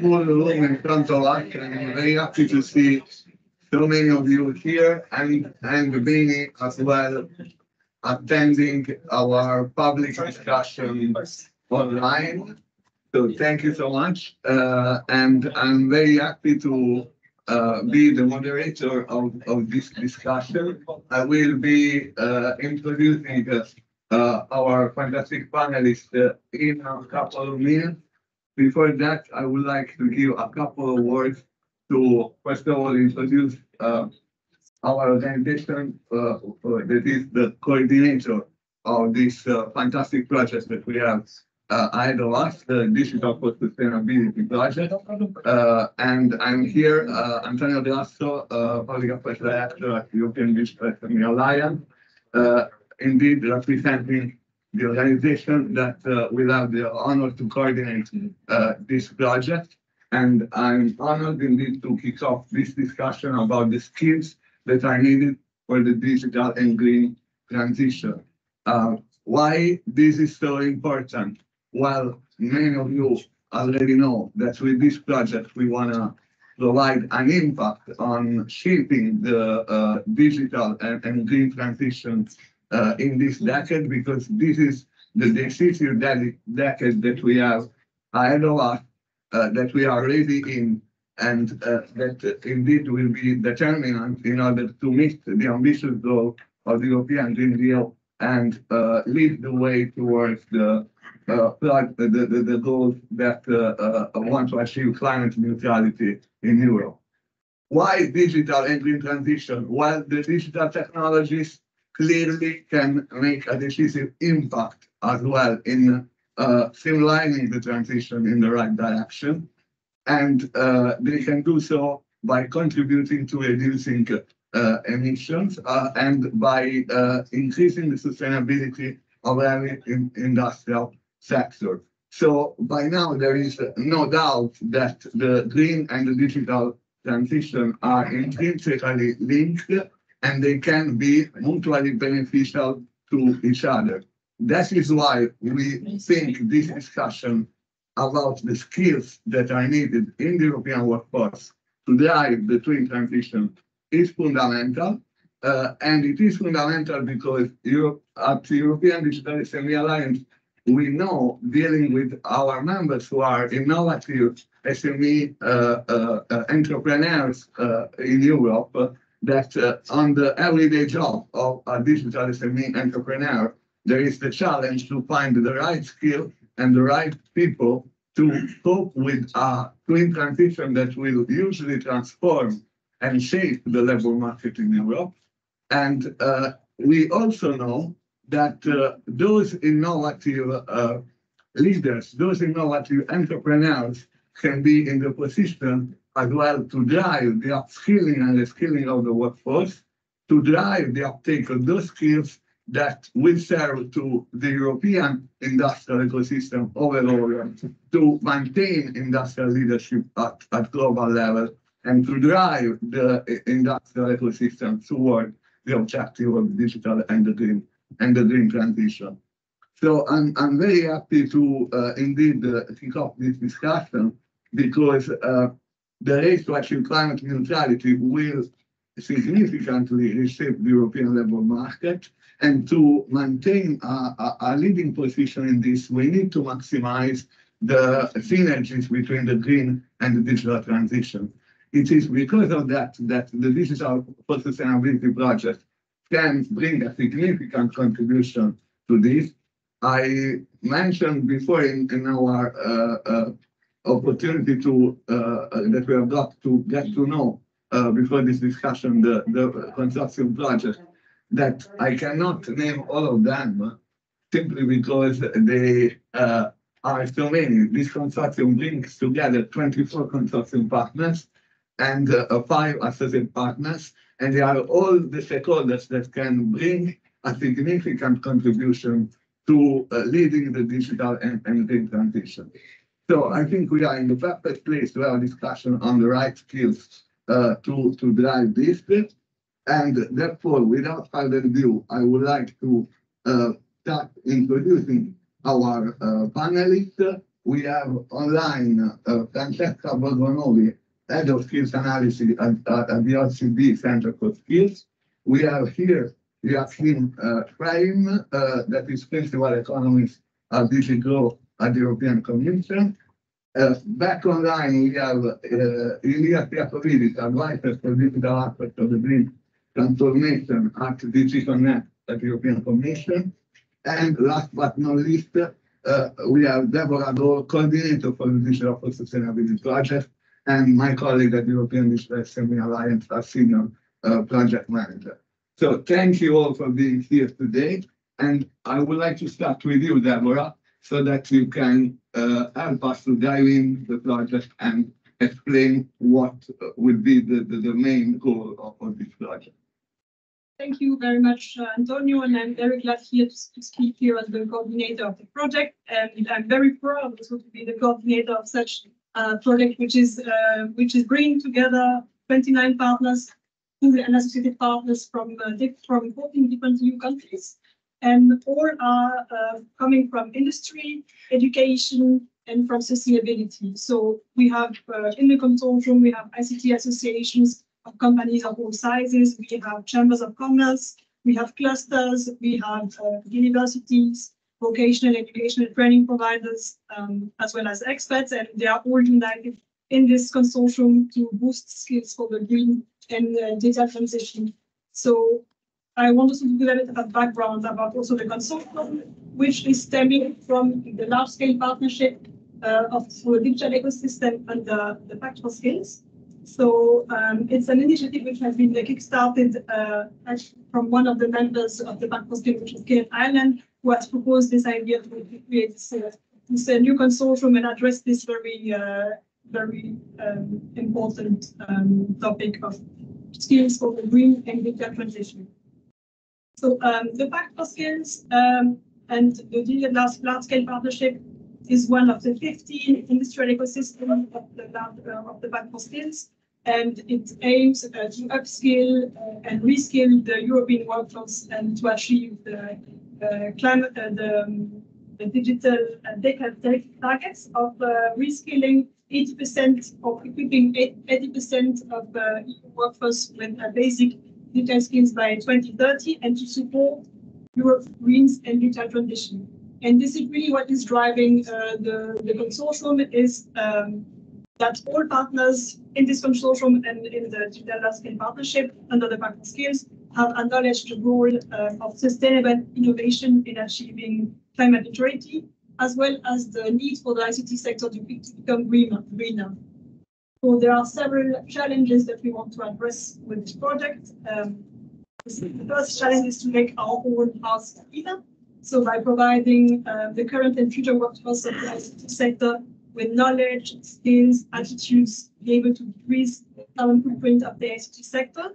full room in front of us, and I'm very happy to see so many of you here and, and many as well attending our public discussion online. So thank you so much. Uh, and I'm very happy to uh, be the moderator of, of this discussion. I will be uh, introducing uh, our fantastic panelists uh, in a couple of minutes. Before that, I would like to give a couple of words to, first of all, introduce uh, our organization uh, uh, that is the coordinator of this uh, fantastic project that we have uh, ahead of us, the Digital for Sustainability Project. Uh, and I'm here, uh, Antonio Grasso, uh, Public Affairs Director at European Digital Alliance, uh, indeed representing the organization that uh, will have the honor to coordinate uh, this project. And I'm honored indeed to kick off this discussion about the skills that are needed for the digital and green transition. Uh, why this is so important? Well, many of you already know that with this project, we want to provide an impact on shaping the uh, digital and, and green transition uh, in this decade because this is the decisive decade that we have ahead of us, uh, that we are ready in, and uh, that indeed will be determinant in order to meet the ambitious goal of the European Green Deal and uh, lead the way towards the uh, the, the, the goals that uh, uh, want to achieve climate neutrality in Europe. Why digital and green transition? Well, the digital technologies clearly can make a decisive impact as well in uh, streamlining the transition in the right direction. And uh, they can do so by contributing to reducing uh, emissions uh, and by uh, increasing the sustainability of every in- industrial sector. So by now, there is no doubt that the green and the digital transition are intrinsically linked and they can be mutually beneficial to each other. That is why we think this discussion about the skills that are needed in the European workforce to drive the twin transition is fundamental. Uh, and it is fundamental because Europe, at the European Digital SME Alliance, we know dealing with our members who are innovative SME uh, uh, uh, entrepreneurs uh, in Europe that uh, on the everyday job of a digital SME entrepreneur, there is the challenge to find the right skill and the right people to cope with a twin transition that will usually transform and shape the labor market in Europe. And uh, we also know that uh, those innovative uh, leaders, those innovative entrepreneurs can be in the position as well to drive the upskilling and the reskilling of the workforce, to drive the uptake of those skills that will serve to the European industrial ecosystem overall to maintain industrial leadership at, at global level and to drive the industrial ecosystem toward the objective of digital and the green and the green transition. So I'm, I'm very happy to uh, indeed uh, kick off this discussion because uh, the race to achieve climate neutrality will significantly reshape the European labor market. And to maintain a, a, a leading position in this, we need to maximize the synergies between the green and the digital transition. It is because of that that the Digital for Sustainability project can bring a significant contribution to this. I mentioned before in, in our uh, uh, opportunity to uh, uh, that we have got to get to know uh, before this discussion the, the consortium project that I cannot name all of them simply because they are so many. This consortium brings together 24 consortium partners and uh, five associate partners, and they are all the stakeholders that can bring a significant contribution to uh, leading the digital and, green transition. So I think we are in the perfect place to have a discussion on the right skills uh, to, to drive this. And therefore, without further ado, I would like to uh, start introducing our uh, panelists. we have online uh, Francesca Borgonovi, Head of Skills Analysis at, at, the OECD Center for Skills. We have here Joachim uh, Frame, uh, that is Principal Economist at DG GROW at the European Commission. Uh, back online, we have uh, Iakovidis, Advisor for Digital Aspects of the Green Transformation at DG Connect at the European Commission. And last but not least, uh, we have Deborah Dole, Coordinator for the Digital for Sustainability Project, and my colleague at the European Digital SME Alliance, our Senior uh, Project Manager. So thank you all for being here today. And I would like to start with you, Deborah, so that you can help us to dive in the project and explain what uh, would be the, the, main goal of, this project. Thank you very much, uh, Antonio, and I'm very glad here to, speak here as the coordinator of the project. And I'm very proud also to be the coordinator of such a project, which is uh, which is bringing together 29 partners and associated partners from from 14 different EU countries and all are uh, coming from industry, education, and from sustainability. So we have uh, in the consortium, we have ICT associations of companies of all sizes, we have chambers of commerce, we have clusters, we have uh, universities, vocational education and training providers, um, as well as experts, and they are all united in this consortium to boost skills for the green and uh, data transition. So I want to give a bit of a background about also the consortium, which is stemming from the large-scale partnership uh, of the digital ecosystem and the, the Pact for Skills. So um, it's an initiative which has been kickstarted uh, from one of the members of the Pact for Skills, which is Skillnet Ireland, who has proposed this idea to create this, uh, this uh, new consortium and address this very, uh, very um, important um, topic of skills for the green and digital transition. So um, the Pact for Skills um, and the large, large scale partnership is one of the 15 industrial ecosystems of the, uh, of the Pact for Skills. And it aims uh, to upskill uh, and reskill the European workforce and to achieve the uh, climate, uh, the, um, the digital decade targets of uh, reskilling 80% of equipping 80% of the EU workforce with a basic digital skills by 2030 and to support Europe's greens and digital transition. And this is really what is driving uh, the, the consortium is um, that all partners in this consortium and in the Digital Scale Partnership under the Pact for Skills have acknowledged the role uh, of sustainable innovation in achieving climate neutrality, as well as the need for the ICT sector to, become greener. greener. So there are several challenges that we want to address with this project. Um, the first challenge is to make our own house cleaner. So by providing uh, the current and future workforce of the sector with knowledge, skills, attitudes, be able to decrease the carbon footprint of the ICT sector.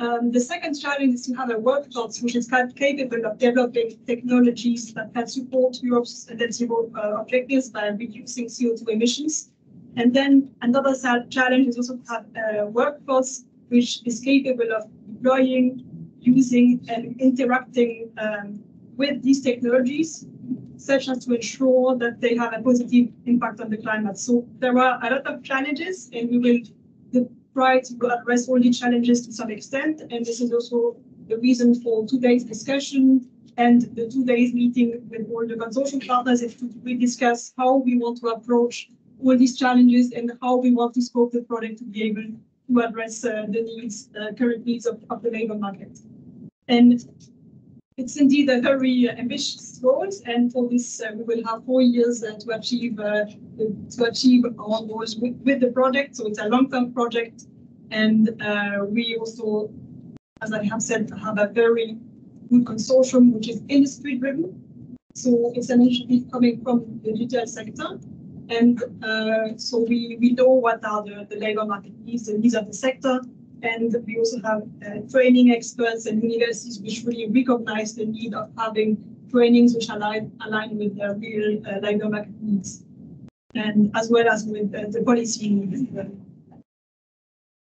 Um, the second challenge is to have a workforce which is capable of developing technologies that can support Europe's net zero uh, objectives by reducing CO2 emissions and then another challenge is also to have a workforce which is capable of deploying, using, and interacting um, with these technologies, such as to ensure that they have a positive impact on the climate. So there are a lot of challenges, and we will try to address all these challenges to some extent. And this is also the reason for today's discussion and the two days meeting with all the consortium partners is to really discuss how we want to approach all these challenges and how we want to scope the product to be able to address uh, the needs, uh, current needs of, of the labor market. And it's indeed a very ambitious goal, and for this uh, we will have four years uh, to achieve uh, to achieve our goals with, with, the project. So it's a long-term project, and uh, we also, as I have said, have a very good consortium which is industry-driven. So it's an initiative coming from the digital sector, and uh, so we, we know what are the, the labor market needs, the needs of the sector. And we also have uh, training experts and universities which really recognize the need of having trainings which align, align with the real uh, labor market needs, and as well as with uh, the policy needs.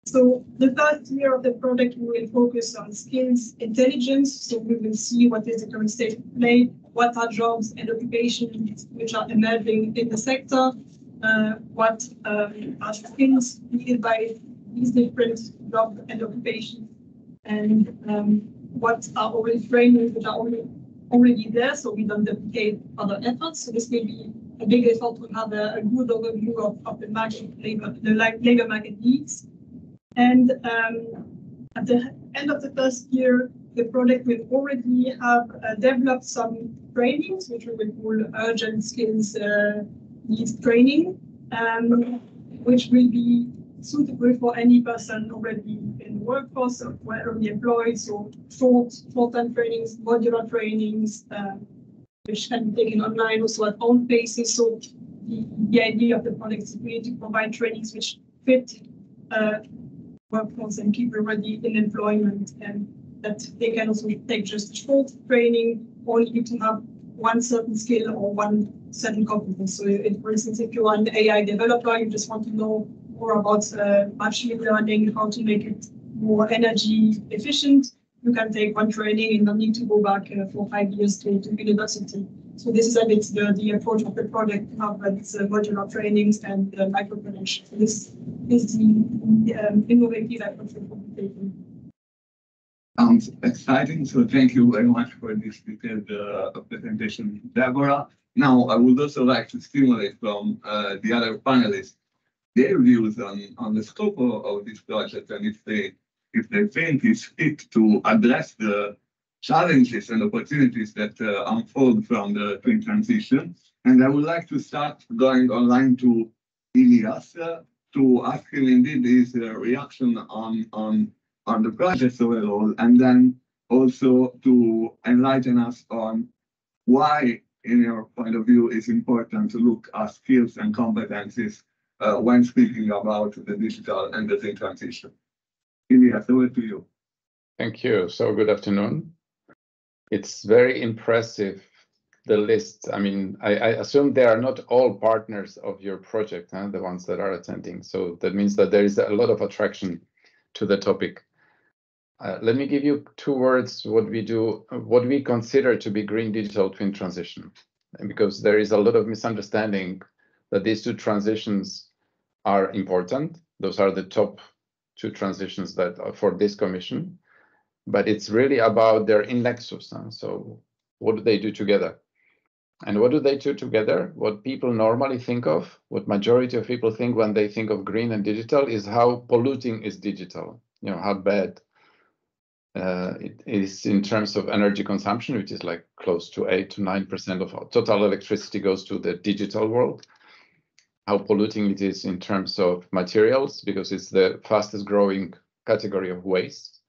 So the first year of the project, we will focus on skills intelligence. So we will see what is the current state of play what are jobs and occupations which are emerging in the sector, uh, what um, are skills needed by these different jobs and occupations, and um, what are already trainings which are already already there, so we don't duplicate other efforts. So this may be a big effort to have a, a good overview of, of the market labor, the labor market needs. And um, at the end of the first year, the project will already have uh, developed some trainings, which we will call urgent skills uh, needs training, um, which will be suitable for any person already in the workforce or already employed. So short, short-term trainings, modular trainings, um, which can be taken online also at own basis. So the, the idea of the project is really to provide trainings which fit uh, workforce and people already in employment and that they can also take just short training or need to have one certain skill or one certain competence. So for instance, if you're an AI developer, you just want to know more about uh, machine learning, how to make it more energy efficient, you can take one training and not need to go back uh, for five years to, to university. So this is a bit the, the approach of the project to have uh, these uh, modular trainings and uh, micro credentials. So this is the, the um, innovative approach that we're taking. Sounds exciting, so thank you very much for this detailed uh, presentation, Deborah. Now, I would also like to stimulate from uh, the other panelists their views on, on the scope of, of this project and if they if they think it's fit to address the challenges and opportunities that uh, unfold from the twin transition. And I would like to start going online to Ilias uh, to ask him indeed his uh, reaction on, on, on the project overall, and then also to enlighten us on why, in your point of view, it's important to look at skills and competencies uh, when speaking about the digital and the twin transition. Ilias, over to you. Thank you. So good afternoon. It's very impressive, the list. I mean, I, I assume they are not all partners of your project, huh, the ones that are attending. So that means that there is a lot of attraction to the topic. Uh, let me give you two words what we do, what we consider to be green digital twin transition. Because there is a lot of misunderstanding that these two transitions are important. Those are the top two transitions that are for this commission, but it's really about their in? So what do they do together? And what do they do together? What people normally think of, what majority of people think when they think of green and digital is how polluting is digital, you know, how bad uh, it is in terms of energy consumption, which is like close to eight to 9% of our total electricity goes to the digital world how polluting it is in terms of materials, because it's the fastest growing category of waste,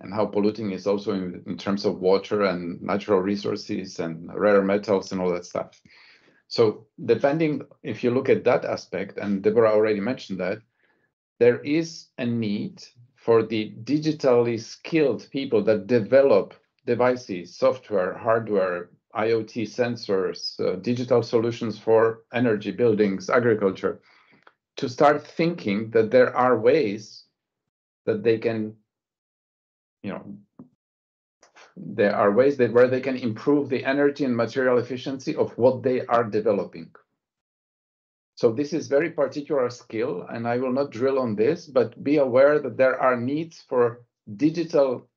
and how polluting is also in, in terms of water and natural resources and rare metals and all that stuff. So depending, if you look at that aspect, and Deborah already mentioned that, there is a need for the digitally skilled people that develop devices, software, hardware, IoT sensors, uh, digital solutions for energy, buildings, agriculture, to start thinking that there are ways that they can, you know, there are ways that where they can improve the energy and material efficiency of what they are developing. So this is very particular skill, and I will not drill on this, but be aware that there are needs for digital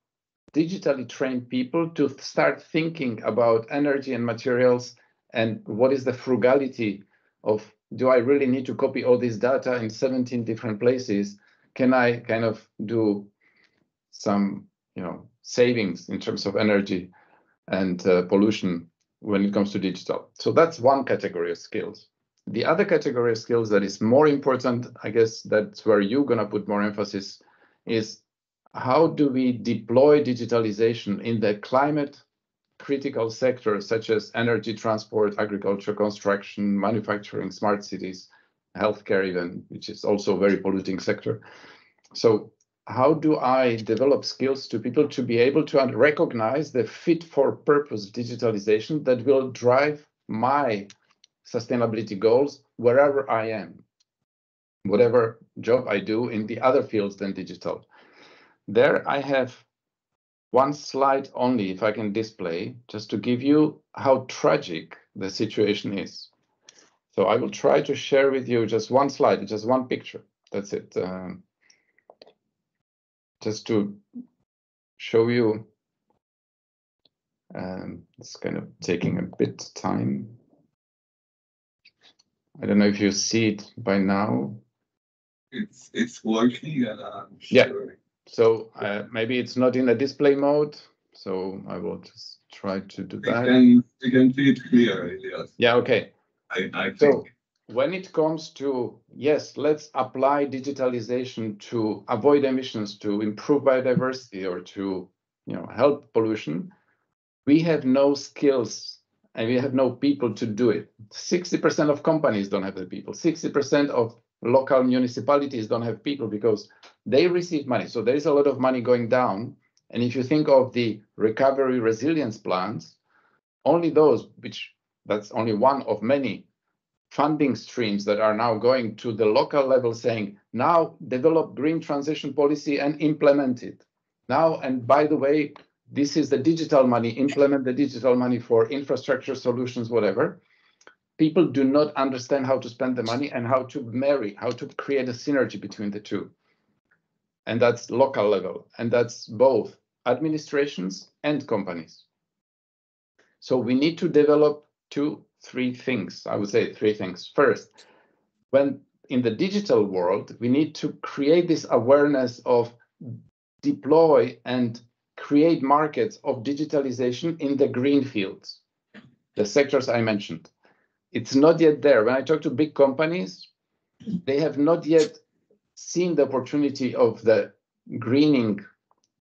digitally trained people to start thinking about energy and materials and what is the frugality of do I really need to copy all this data in 17 different places? Can I kind of do some, you know, savings in terms of energy and uh, pollution when it comes to digital? So that's one category of skills. The other category of skills that is more important, I guess that's where you're gonna put more emphasis, is how do we deploy digitalization in the climate critical sectors such as energy, transport, agriculture, construction, manufacturing, smart cities, healthcare even, which is also a very polluting sector. So how do I develop skills to people to be able to recognize the fit for purpose digitalization that will drive my sustainability goals wherever I am, whatever job I do in the other fields than digital. There I have one slide only, if I can display, just to give you how tragic the situation is. So I will try to share with you just one slide, just one picture. That's it. Um, just to show you, um, it's kind of taking a bit time. I don't know if you see it by now. It's, it's working and I'm Yeah. sure. So uh, maybe it's not in a display mode. So I will just try to do You that. can, you can see it clearly, yes. Yeah, okay. I, I So think. when it comes to, yes, let's apply digitalization to avoid emissions, to improve biodiversity or to, you know, help pollution, we have no skills and we have no people to do it. 60% of companies don't have the people. 60% of local municipalities don't have people because they receive money. So there is a lot of money going down. And if you think of the recovery resilience plans, only those which that's only one of many funding streams that are now going to the local level saying now develop green transition policy and implement it now and by the way this is the digital money implement the digital money for infrastructure solutions whatever people do not understand how to spend the money and how to marry how to create a synergy between the two and that's local level and that's both administrations and companies so we need to develop two three things. I would say three things. First, when in the digital world, we need to create this awareness of deploy and create markets of digitalization in the green fields, the sectors I mentioned. It's not yet there. When I talk to big companies, they have not yet seen the opportunity of the greening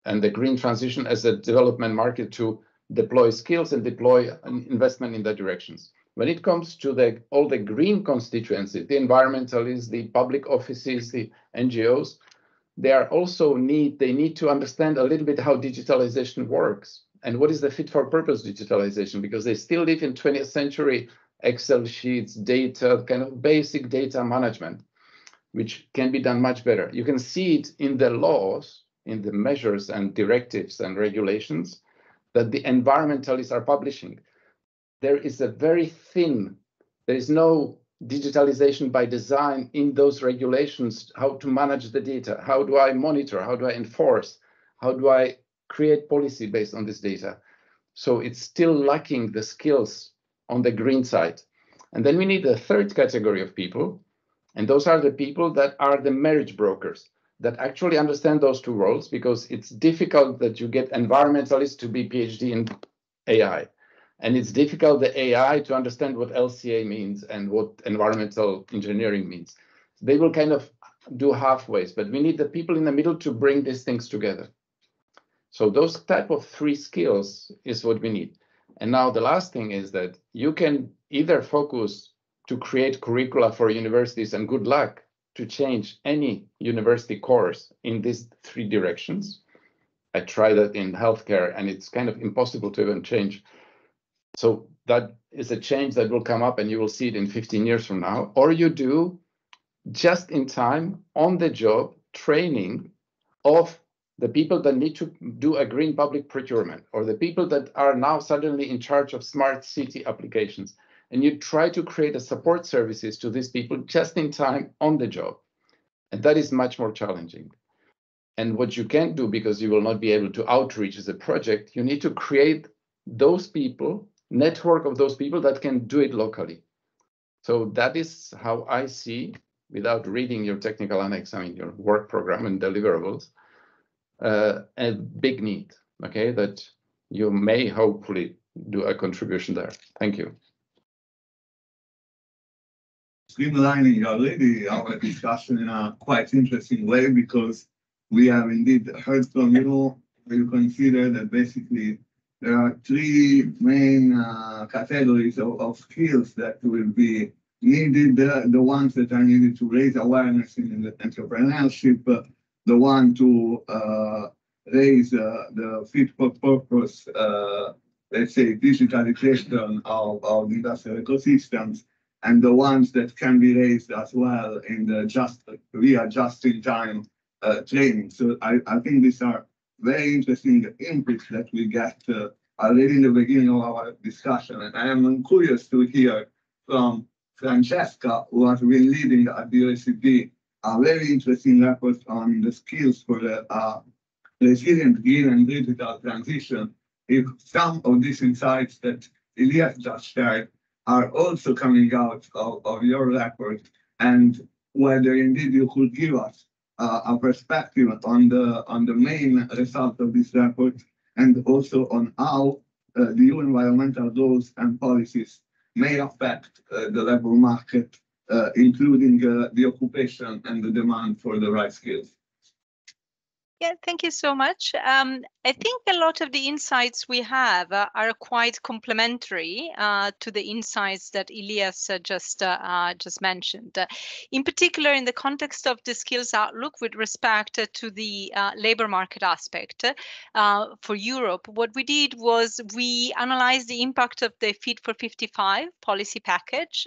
and the green transition as a development market to deploy skills and deploy an investment in that directions. When it comes to the all the green constituency, the environmentalists, the public offices, the NGOs, they are also need they need to understand a little bit how digitalization works and what is the fit for purpose digitalization because they still live in 20th century Excel sheets, data, kind of basic data management, which can be done much better. You can see it in the laws, in the measures and directives and regulations that the environmentalists are publishing. There is a very thin, there is no digitalization by design in those regulations, how to manage the data, how do I monitor, how do I enforce, how do I create policy based on this data. So it's still lacking the skills on the green side. And then we need a third category of people, and those are the people that are the marriage brokers that actually understand those two worlds because it's difficult that you get environmentalists to be PhD in AI. And it's difficult the AI to understand what LCA means and what environmental engineering means. They will kind of do halfways, but we need the people in the middle to bring these things together. So those type of three skills is what we need. And now the last thing is that you can either focus to create curricula for universities and good luck to change any university course in these three directions. I tried that in healthcare and it's kind of impossible to even change. So that is a change that will come up and you will see it in 15 years from now. Or you do just in time, on the job training of the people that need to do a green public procurement or the people that are now suddenly in charge of smart city applications. And you try to create a support services to these people just in time on the job. And that is much more challenging. And what you can do because you will not be able to outreach as a project you need to create those people network of those people that can do it locally so that is how i see without reading your technical annex i mean your work program and deliverables uh, a big need, okay, that you may hopefully do a contribution there. Thank you. streamlining already our discussion in a quite interesting way because we have indeed heard from you, you consider that basically there are three main uh, categories of, of skills that will be needed, the, ones that are needed to raise awareness in the entrepreneurship, uh, the one to uh, raise uh, the fit for purpose, uh, let's say, digitalization of, of industrial ecosystems, and the ones that can be raised as well in the just via just in time training. So I, I think these are very interesting inputs that we got uh, already in the beginning of our discussion. And I am curious to hear from Francesca, who has been leading at the OECD a very interesting effort on the skills for the uh, resilient green and digital transition. If some of these insights that Ilias just shared are also coming out of, of your report and whether indeed you could give us a perspective on the on the main result of this report and also on how uh, the EU environmental goals and policies may affect uh, the labor market, uh, including uh, the occupation and the demand for the right skills. Yeah, thank you so much. Um, I think a lot of the insights we have uh, are quite complementary uh, to the insights that Ilias uh, just uh, uh, just mentioned. Uh, in particular, in the context of the skills outlook with respect to the labor market aspect for Europe, what we did was we analyzed the impact of the Fit for 55 policy package,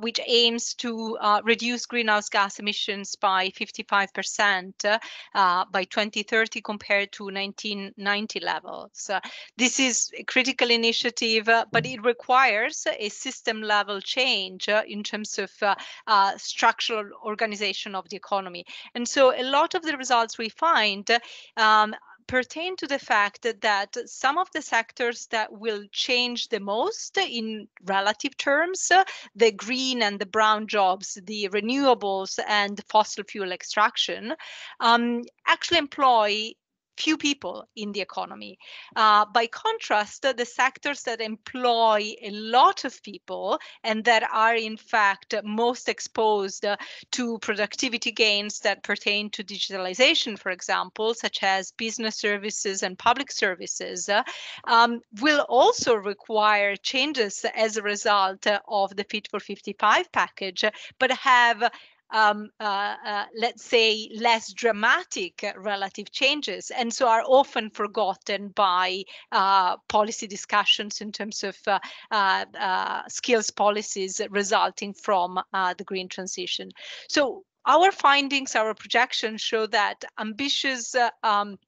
which aims to reduce greenhouse gas emissions by 55% by 2030 compared to 1990 levels. Uh, this is a critical initiative, uh, but it requires a system level change uh, in terms of uh, uh, structural organization of the economy. And so a lot of the results we find um, pertain to the fact that, some of the sectors that will change the most in relative terms, the green and the brown jobs, the renewables and fossil fuel extraction, um, actually employ few people in the economy. Uh, by contrast, the sectors that employ a lot of people and that are in fact most exposed to productivity gains that pertain to digitalization, for example, such as business services and public services, uh, um, will also require changes as a result of the Fit for 55 package, but have um, uh, uh, let's say, less dramatic relative changes, and so are often forgotten by uh, policy discussions in terms of uh, uh, uh, skills policies resulting from the green transition. So our findings, our projections show that ambitious um,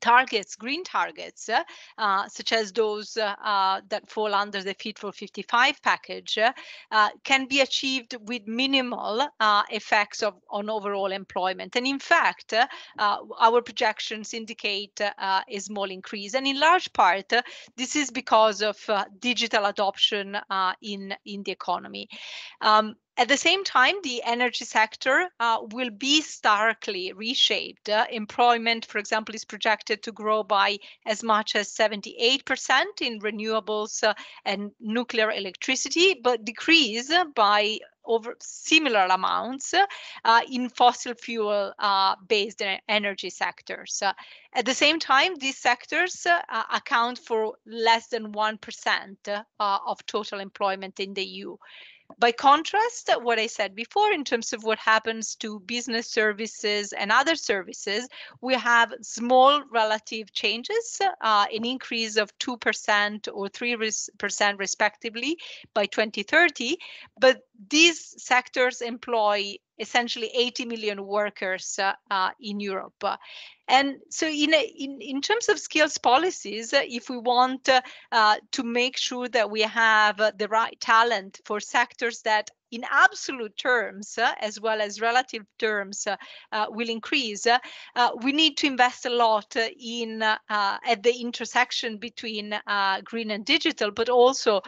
targets, green targets, uh, uh, such as those uh, uh that fall under the Fit for 55 package, uh, uh, can be achieved with minimal effects of, on overall employment. And in fact, our projections indicate a small increase. And in large part, this is because of digital adoption in, in the economy. Um, at the same time, the energy sector uh, will be starkly reshaped. Uh, employment, for example, is projected to grow by as much as 78% in renewables uh, and nuclear electricity, but decrease by over similar amounts uh, in fossil fuel uh, based energy sectors. Uh, at the same time, these sectors uh, account for less than 1% uh, of total employment in the EU. By contrast, what I said before in terms of what happens to business services and other services, we have small relative changes, uh, an increase of 2% or 3% respectively by 2030. But these sectors employ essentially 80 million workers uh, uh, in Europe. And so in, a, in, in terms of skills policies, uh, if we want uh, uh, to make sure that we have the right talent for sectors that in absolute terms, uh, as well as relative terms, uh, uh, will increase, uh, uh, we need to invest a lot uh, in at the intersection between green and digital, but also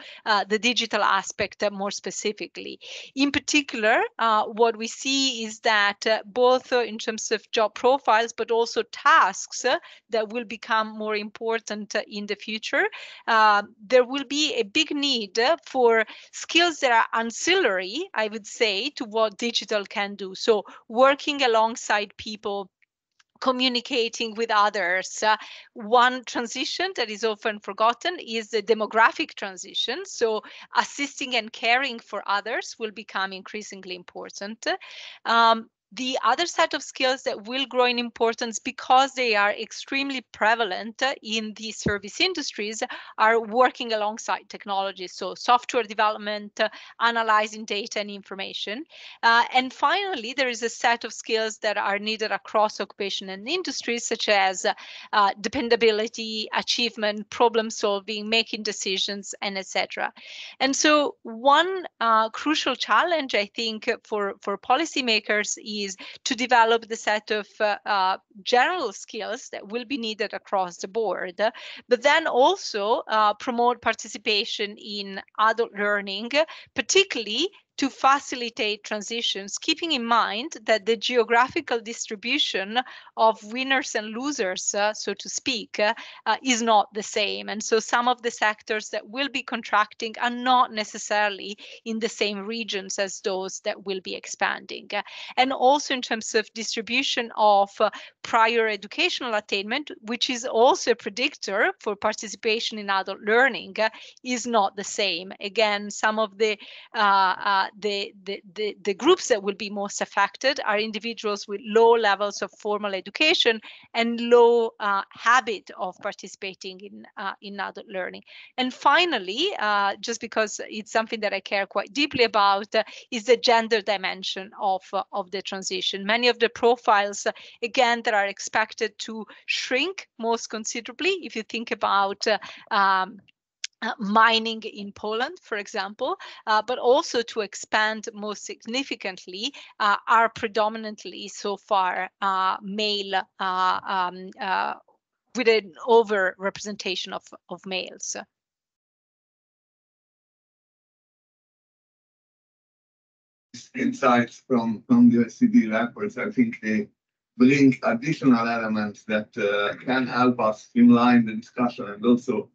the digital aspect more specifically. In particular, what we see is that both in terms of job profiles, but also tasks that will become more important in the future, there will be a big need for skills that are ancillary I would say, to what digital can do. So working alongside people communicating with others. Uh, one transition that is often forgotten is the demographic transition. So assisting and caring for others will become increasingly important. Um, the other set of skills that will grow in importance because they are extremely prevalent in the service industries are working alongside technology. So software development, uh, analyzing data and information. Uh, and finally, there is a set of skills that are needed across occupation and industries, such as uh, dependability, achievement, problem solving, making decisions, and etc. And so one uh, crucial challenge, I think, for, for policymakers is to develop the set of uh, uh, general skills that will be needed across the board, but then also uh, promote participation in adult learning, particularly to facilitate transitions, keeping in mind that the geographical distribution of winners and losers, uh, so to speak, uh, uh, is not the same. And so some of the sectors that will be contracting are not necessarily in the same regions as those that will be expanding. and also in terms of distribution of uh, prior educational attainment, which is also a predictor for participation in adult learning, uh, is not the same. Again, some of the the, the, the, the groups that will be most affected are individuals with low levels of formal education and low uh, habit of participating in, uh, in adult learning. And finally, uh, just because it's something that I care quite deeply about, uh, is the gender dimension of, uh, of the transition. Many of the profiles, again, that are expected to shrink most considerably, if you think about um, uh, mining in Poland, for example, uh, but also to expand most significantly uh, are predominantly so far uh, male uh, um, uh, with an over representation of, of males. Insights from, from the OECD reports, I think they bring additional elements that can help us streamline the discussion and also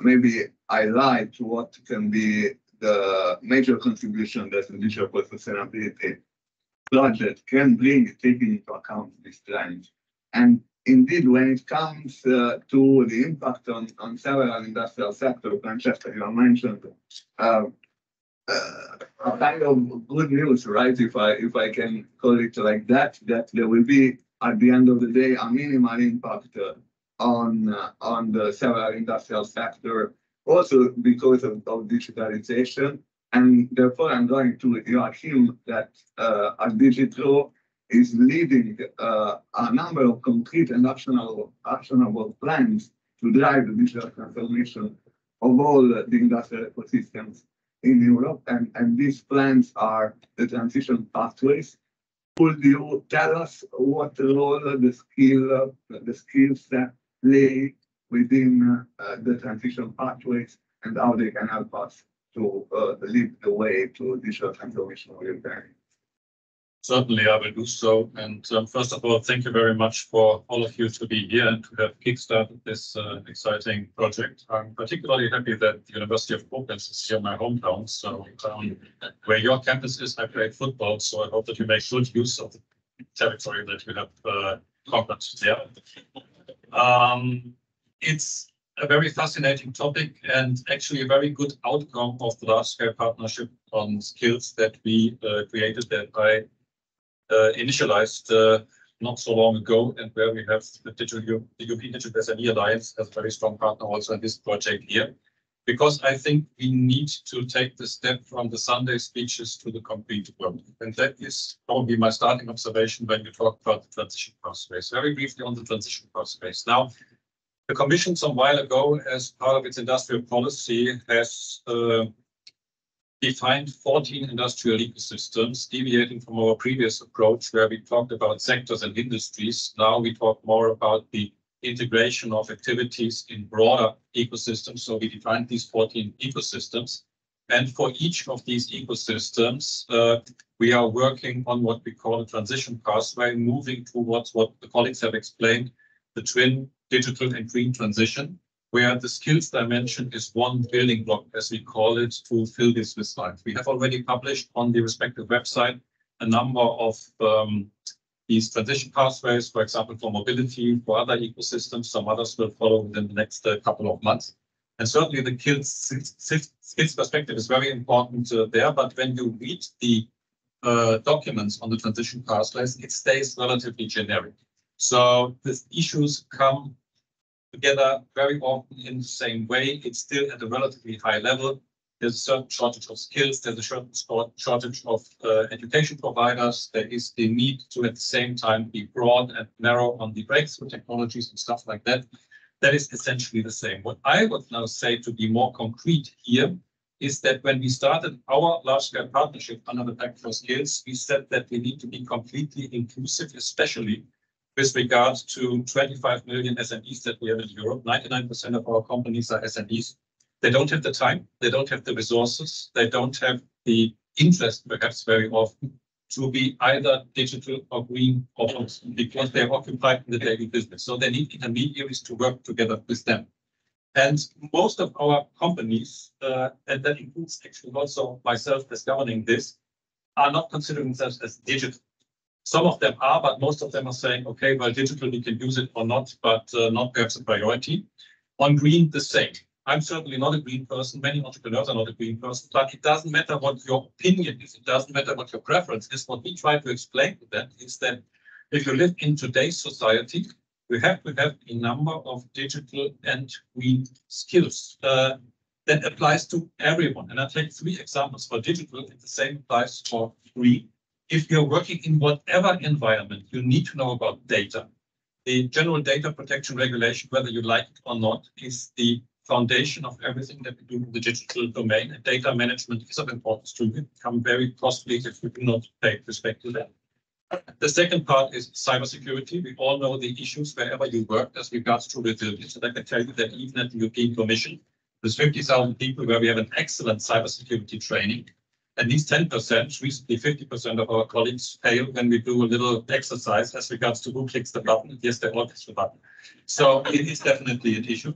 maybe I to what can be the major contribution that the digital sustainability project can bring, taking into account this trend. And indeed, when it comes uh, to the impact on, on several industrial sectors, Francesca, you mentioned, uh, uh, kind of good news, right? If I if I can call it like that, that there will be at the end of the day a minimal impact uh, on on the several industrial sector, also because of, of digitalization. And therefore, I'm going to Joachim that uh, Digital is leading uh, a number of concrete and actionable, actionable plans to drive the digital transformation of all the industrial ecosystems in Europe. And, and these plans are the transition pathways. Could you tell us what role the skill, the skill set lay within uh, the transition pathways and how they can help us to uh, lead the way to digital transformation Ukraine. Certainly, I will do so. And um, first of all, thank you very much for all of you to be here and to have kickstarted this uh, exciting project. I'm particularly happy that the University of Koblenz is here, my hometown. So um, where your campus is, I played football. So I hope that you make good use of the territory that you have uh, conquered there. Um, it's a very fascinating topic and actually a very good outcome of the large scale partnership on skills that we uh, created that I uh, initialized uh, not so long ago and where we have the, digital, the European Digital SME Alliance as a very strong partner also in this project here. Because I think we need to take the step from the Sunday speeches to the concrete work. And that is probably my starting observation when you talk about the transition pathways. Very briefly on the transition pathways. Now, the Commission some while ago, as part of its industrial policy, has uh, defined 14 industrial ecosystems, deviating from our previous approach where we talked about sectors and industries. Now we talk more about the integration of activities in broader ecosystems. So we defined these 14 ecosystems. And for each of these ecosystems, uh, we are working on what we call a transition pathway, moving towards what the colleagues have explained, the twin digital and green transition, where the skills dimension is one building block, as we call it, to fill this with life. We have already published on the respective website a number of um, these transition pathways, for example, for mobility, for other ecosystems. Some others will follow within the next uh, couple of months. And certainly the skills, perspective is very important uh, there. But when you read the uh, documents on the transition pathways, it stays relatively generic. So the issues come together very often in the same way. It's still at a relatively high level. There's a certain shortage of skills. There's a certain shortage of uh, education providers. There is the need to at the same time be broad and narrow on the breakthrough technologies and stuff like that. That is essentially the same. What I would now say to be more concrete here is that when we started our large-scale partnership under the Pact for Skills, we said that we need to be completely inclusive, especially with regards to 25 million SMEs that we have in Europe. 99% of our companies are SMEs. They don't have the time, they don't have the resources, they don't have the interest, perhaps very often, to be either digital or green or both, because they're occupied in the daily business. So they need intermediaries to work together with them. And most of our companies, uh, and that includes actually also myself as governing this, are not considering themselves as digital. Some of them are, but most of them are saying, okay, well, digital, we can use it or not, but uh, not perhaps a priority. On green, the same. I'm certainly not a green person. Many entrepreneurs are not a green person, but it doesn't matter what your opinion is. It doesn't matter what your preference is. What we try to explain to them is that if you live in today's society, we have to have a number of digital and green skills. Uh, that applies to everyone. And I take three examples for digital, and the same applies for green. If you're working in whatever environment, you need to know about data. The general data protection regulation, whether you like it or not, is the foundation of everything that we do in the digital domain. And data management is of importance to you. Become very costly if we do not pay respect to that. The second part is cybersecurity. We all know the issues wherever you work as regards to resilience. And I can tell you that even at the European Commission, there's 50,000 people where we have an excellent cybersecurity training. And these 10%, recently 50% of our colleagues fail when we do a little exercise as regards to who clicks the button. Yes, they all click the button. So it is definitely an issue.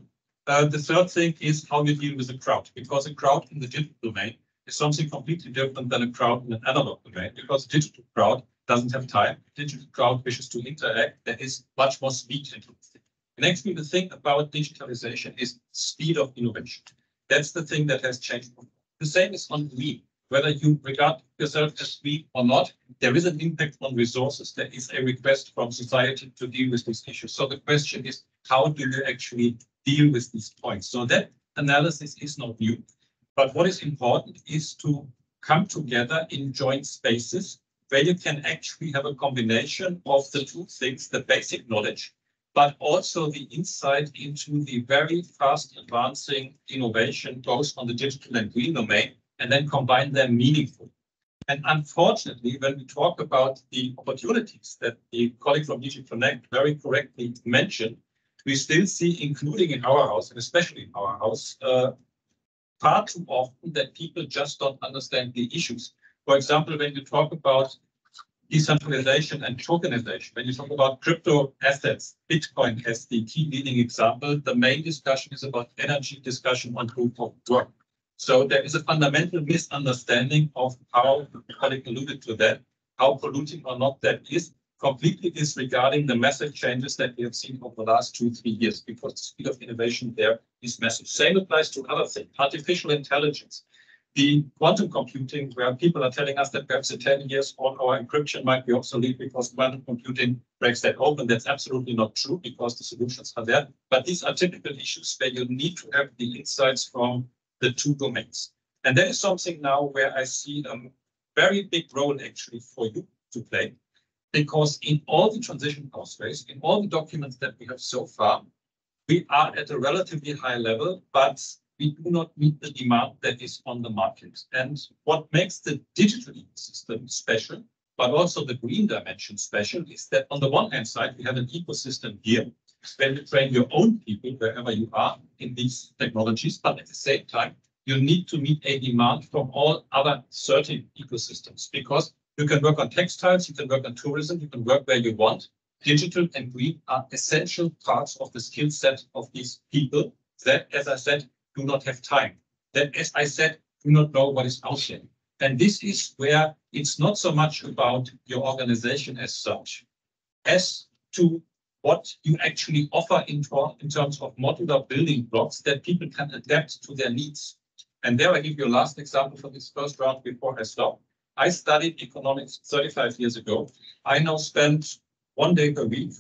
Uh, the third thing is how you deal with a crowd, because a crowd in the digital domain is something completely different than a crowd in an analog domain, because a digital crowd doesn't have time. Digital crowd wishes to interact. There is much more speed into it. And actually, the thing about digitalization is speed of innovation. That's the thing that has changed. The same is on me. Whether you regard yourself as me or not, there is an impact on resources. There is a request from society to deal with these issues. So the question is, how do you actually deal with these points. So that analysis is not new. But what is important is to come together in joint spaces where you can actually have a combination of the two things, the basic knowledge, but also the insight into the very fast advancing innovation, both on the digital and green domain, and then combine them meaningfully. And unfortunately, when we talk about the opportunities that the colleague from DG Connect very correctly mentioned, we still see, including in our house, and especially in our house, uh, far too often that people just don't understand the issues. For example, when you talk about decentralization and tokenization, when you talk about crypto assets, Bitcoin as the key leading example, the main discussion is about energy discussion on proof of work. So there is a fundamental misunderstanding of how, colleague alluded to that, how polluting or not that is, completely disregarding the massive changes that we have seen over the last two, three years, because the speed of innovation there is massive. Same applies to other things, artificial intelligence, the quantum computing, where people are telling us that perhaps in 10 years all our encryption might be obsolete because quantum computing breaks that open. That's absolutely not true because the solutions are there. But these are typical issues where you need to have the insights from the two domains. And there is something now where I see a very big role actually for you to play because in all the transition pathways, in all the documents that we have so far, we are at a relatively high level, but we do not meet the demand that is on the market. And what makes the digital ecosystem special, but also the green dimension special, is that on the one hand side, we have an ecosystem here where you train your own people wherever you are in these technologies, but at the same time, you need to meet a demand from all other certain ecosystems because you can work on textiles, you can work on tourism, you can work where you want. Digital and green are essential parts of the skill set of these people that, as I said, do not have time. That, as I said, do not know what is out there. And this is where it's not so much about your organization as such, as to what you actually offer in, in terms of modular building blocks that people can adapt to their needs. And there I give you a last example for this first round before I stop. I studied economics 35 years ago. I now spend one day per week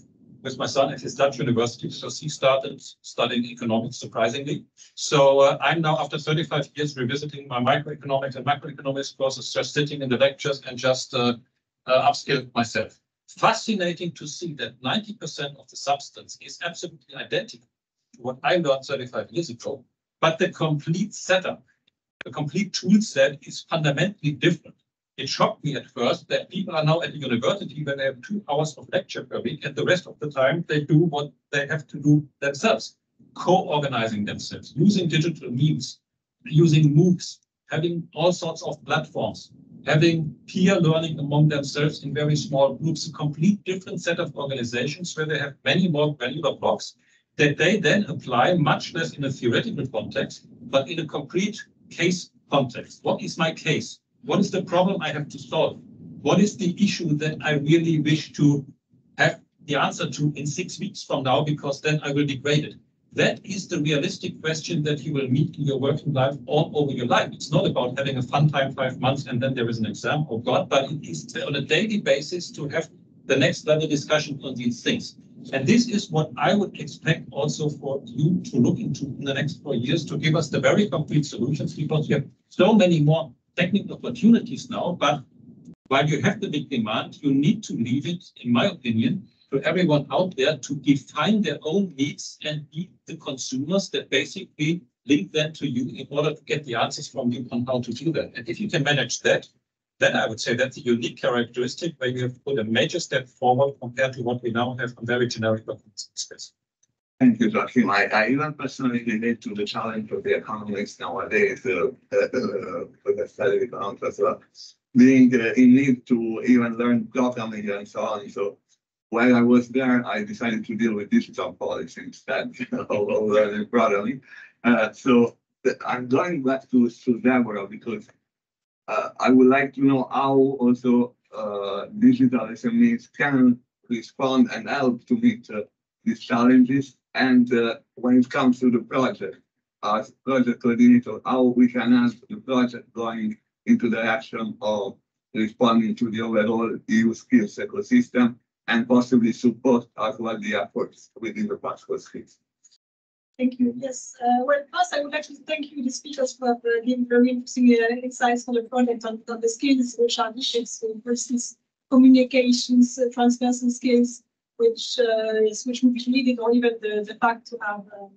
with my son at his Dutch university. So he started studying economics, surprisingly. So uh, I'm now, after 35 years, revisiting my microeconomics and macroeconomics courses, just sitting in the lectures and just uh, uh, upskill myself. Fascinating to see that 90% of the substance is absolutely identical to what I learned 35 years ago, but the complete setup, the complete tool set is fundamentally different. It shocked me at first that people are now at the university when they have two hours of lecture per week, and the rest of the time they do what they have to do themselves, co-organizing themselves, using digital means, using MOOCs, having all sorts of platforms, having peer learning among themselves in very small groups, a complete different set of organizations where they have many more granular blocks that they then apply much less in a theoretical context, but in a concrete case context. What is my case? What is the problem I have to solve? What is the issue that I really wish to have the answer to in six weeks from now, because then I will be graded? That is the realistic question that you will meet in your working life all over your life. It's not about having a fun time five months and then there is an exam, oh God, but it is on a daily basis to have the next level discussion on these things. And this is what I would expect also for you to look into in the next four years to give us the very concrete solutions because you have so many more technical opportunities now, but while you have the big demand, you need to leave it, in my opinion, to everyone out there to define their own needs and be the consumers that basically link them to you in order to get the answers from you on how to do that. And if you can manage that, then I would say that's a unique characteristic where you have put a major step forward compared to what we now have on very generic documents. Thank you, Joachim. I, I even personally relate to the challenge of the economics nowadays, uh, uh, with the study economics as well, being uh, in need to even learn programming and so on. So while I was there, I decided to deal with digital policy instead of learning programming. Uh, so I'm going back to, Deborah because uh, I would like to know how also uh, digital SMEs can respond and help to meet uh, these challenges and uh, when it comes to the project, as project coordinator, how we can help the project going into the action of responding to the overall EU skills ecosystem and possibly support as well the efforts within the practical skills. Thank you. Yes. Uh, well, first, I would like to thank you, the speakers, for uh, giving very interesting uh, insights for the project on, on the skills which are needed. So, for instance, communications, uh, transversal skills, which uh, is which would be needed, or even the, the fact to have um,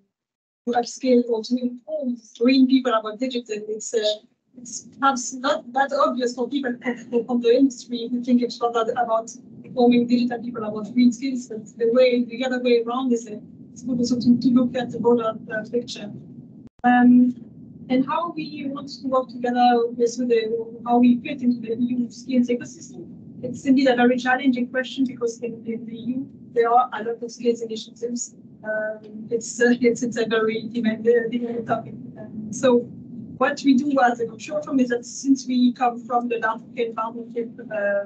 to upskill or to inform, train people about digital. It's uh, it's perhaps not that obvious for people from the industry who think it's not about informing digital people about green skills, but the way the other way around is uh, it's good also to, to look at the broader uh, picture. Um, and how we want to work together with the how we fit into the EU skills ecosystem it's indeed a very challenging question because in, in the EU there are a lot of skills initiatives. Um, it's, uh, it's it's a very demanding topic. Um, so what we do as a consortium is that since we come from the large-scale partnership uh,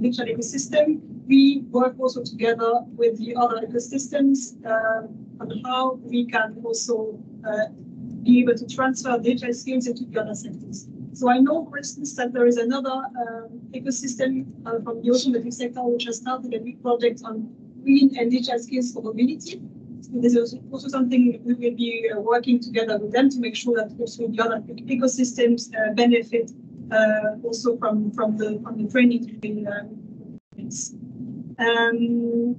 digital ecosystem, we work also together with the other ecosystems uh, on how we can also uh, be able to transfer digital skills into the other sectors. So I know, for instance, that there is another um, ecosystem uh, from the automotive sector which has started a big project on green and digital skills for mobility. This is also something we will be uh, working together with them to make sure that also the other ecosystems uh, benefit uh, also from from the from the training. Um,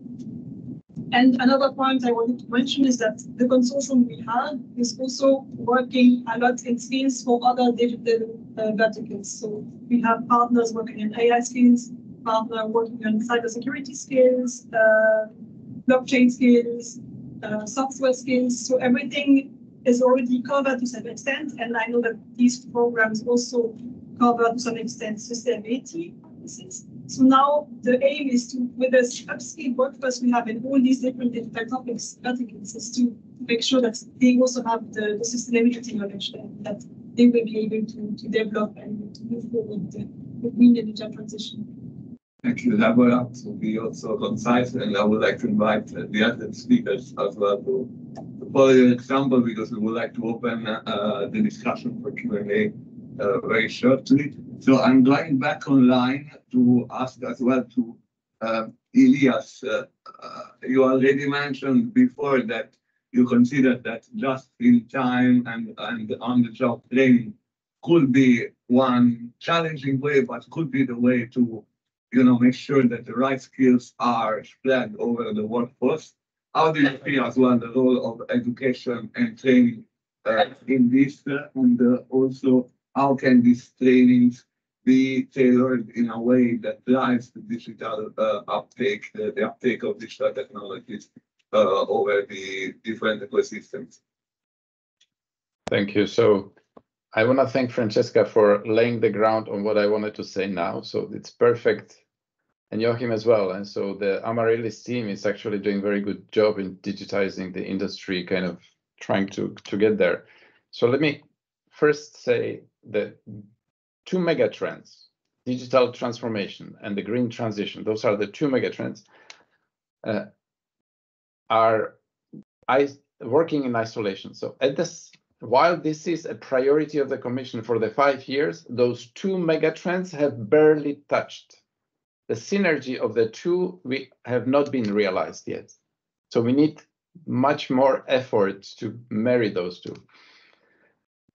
and another point I wanted to mention is that the consortium we have is also working a lot in skills for other digital uh, verticals. So we have partners working in AI skills, partner working on cybersecurity skills, uh, blockchain skills, uh, software skills. So everything is already covered to some extent. And I know that these programs also cover to some extent sustainability. So now the aim is to, with the upskill workforce we have in all these different topics, verticals, is to make sure that they also have the, the sustainability knowledge that, they will be able to, to develop and to move forward the, the green digital transition. Thank you, Deborah. To be also concise, and I would like to invite the other speakers as well to, to follow your example because we would like to open uh, the discussion for Q&A uh, very shortly. So I'm going back online to ask as well to uh, Ilias. Uh, uh, you already mentioned before that you consider that just in time and, and on the job training could be one challenging way, but could be the way to, you know, make sure that the right skills are spread over the workforce. How do you see as well the role of education and training uh, in this? uh, and uh, also, how can these trainings be tailored in a way that drives the digital uh, uptake, the, the uptake of digital technologies uh, over the different ecosystems? Thank you. So I want to thank Francesca for laying the ground on what I wanted to say now. So it's perfect. And Joachim as well. And so the Amaryllis team is actually doing very good job in digitizing the industry, kind of trying to, to get there. So let me first say the two mega trends, digital transformation and the green transition. Those are the two mega trends. Uh, are working in isolation. So at this while this is a priority of the Commission for the five years, those two megatrends have barely touched. The synergy of the two we have not been realized yet. So we need much more effort to marry those two.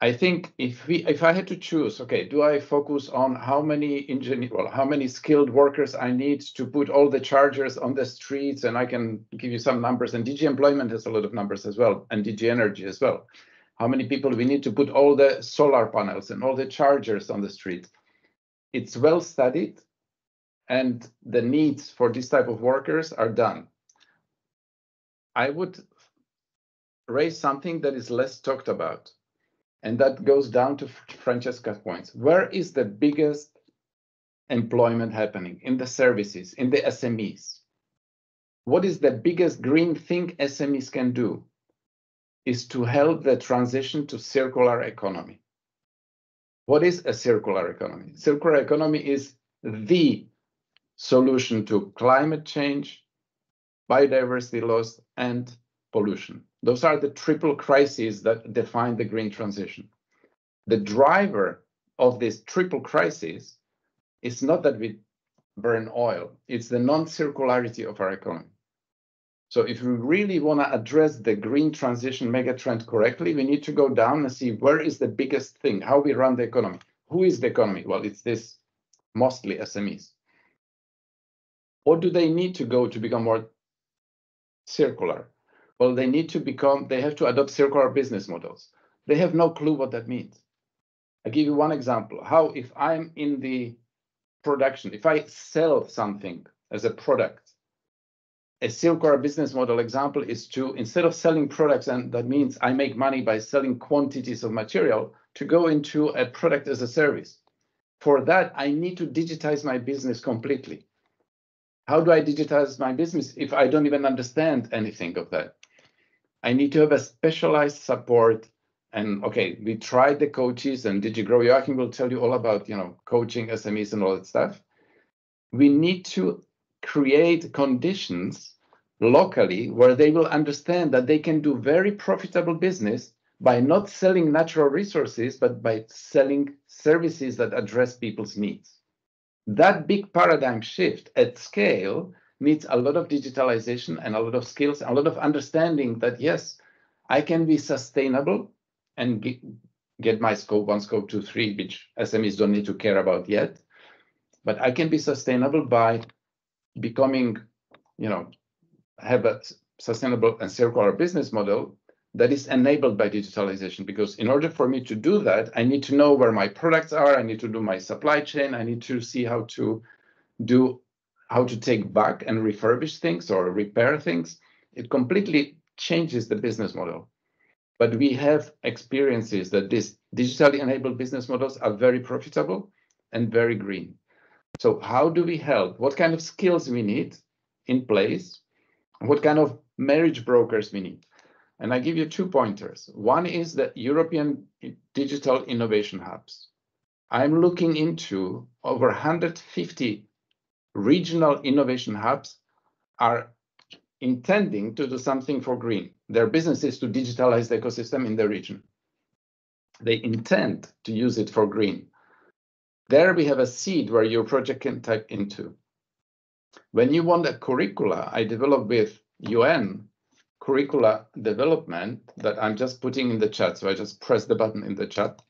I think if we if I had to choose, okay, do I focus on how many engineer well, how many skilled workers I need to put all the chargers on the streets, and I can give you some numbers, and DG employment has a lot of numbers as well, and DG energy as well how many people we need to put all the solar panels and all the chargers on the street. It's well studied and the needs for this type of workers are done. I would raise something that is less talked about. And that goes down to Francesca's points. Where is the biggest employment happening? In the services, in the SMEs. What is the biggest green thing SMEs can do? is to help the transition to circular economy. What is a circular economy? Circular economy is the solution to climate change, biodiversity loss, and pollution. Those are the triple crises that define the green transition. The driver of this triple crisis is not that we burn oil, it's the non-circularity of our economy. So if we really want to address the green transition megatrend correctly, we need to go down and see where is the biggest thing, how we run the economy. Who is the economy? Well, it's this mostly SMEs. What do they need to go to become more circular? Well, they need to become, they have to adopt circular business models. They have no clue what that means. i give you one example. How if I'm in the production, if I sell something as a product, a circular business model example is to instead of selling products and that means i make money by selling quantities of material to go into a product as a service for that i need to digitize my business completely how do i digitize my business if i don't even understand anything of that i need to have a specialized support. And okay we tried the coaches and DG GROW? Joachim will tell you all about you know coaching smes and all that stuff. We need to create conditions locally where they will understand that they can do very profitable business by not selling natural resources, but by selling services that address people's needs. That big paradigm shift at scale needs a lot of digitalization and a lot of skills, a lot of understanding that, yes, I can be sustainable and get, my scope one, scope two, three, which SMEs don't need to care about yet. But I can be sustainable by becoming, you know, have a sustainable and circular business model that is enabled by digitalization. Because in order for me to do that, I need to know where my products are. I need to do my supply chain. I need to see how to do how to take back and refurbish things or repair things. It completely changes the business model. But we have experiences that these digitally enabled business models are very profitable and very green. So how do we help? What kind of skills we need in place? What kind of marriage brokers we need? And I give you two pointers. One is the European Digital Innovation Hubs. I'm looking into over 150 regional innovation hubs are intending to do something for green. Their business is to digitalize the ecosystem in the region. they intend to use it for green. There we have a seed where your project can type into. When you want a curricula, I developed with UN curricula development that I'm just putting in the chat. So I just press the button in the chat.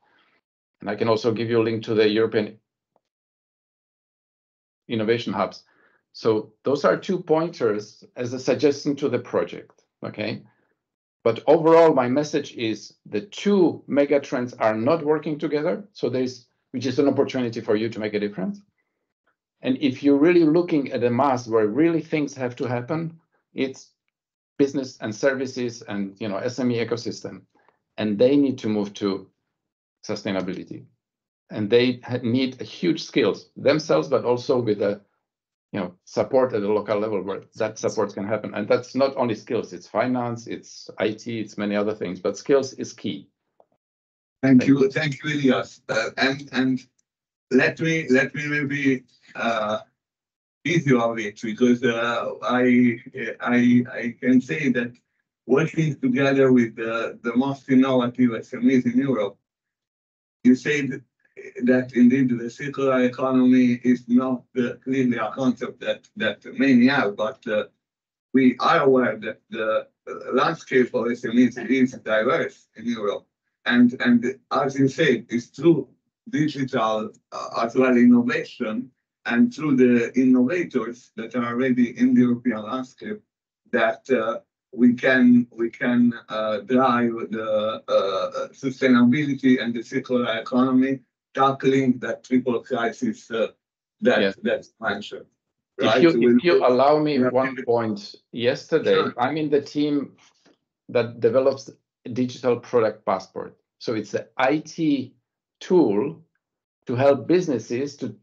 And I can also give you a link to the European innovation hubs. So those are two pointers as a suggestion to the project, okay? But overall, my message is the two mega trends are not working together. So there's, which is an opportunity for you to make a difference. And if you're really looking at a mass where really things have to happen, it's business and services and you know SME ecosystem, and they need to move to sustainability, and they need huge skills themselves, but also with a you know support at the local level where that support can happen. And that's not only skills; it's finance, it's IT, it's many other things, but skills is key. Thank you, thank you, Ilias. Uh, and and let me let me maybe uh, ease you of it because uh, I I I can say that working together with the, the most innovative SMEs in Europe, you said that indeed the circular economy is not uh, clearly a concept that that many have, but uh, we are aware that the landscape of SMEs is diverse in Europe. And, and as you said, it's through digital uh, as well innovation and through the innovators that are already in the European landscape that uh, we can we can uh, drive the uh, sustainability and the circular economy, tackling that triple crisis uh, that Yes. that's mentioned. If you, With- if you allow me one point, yesterday, Sure. I'm in the team that develops digital product passport. So it's an IT tool to help businesses to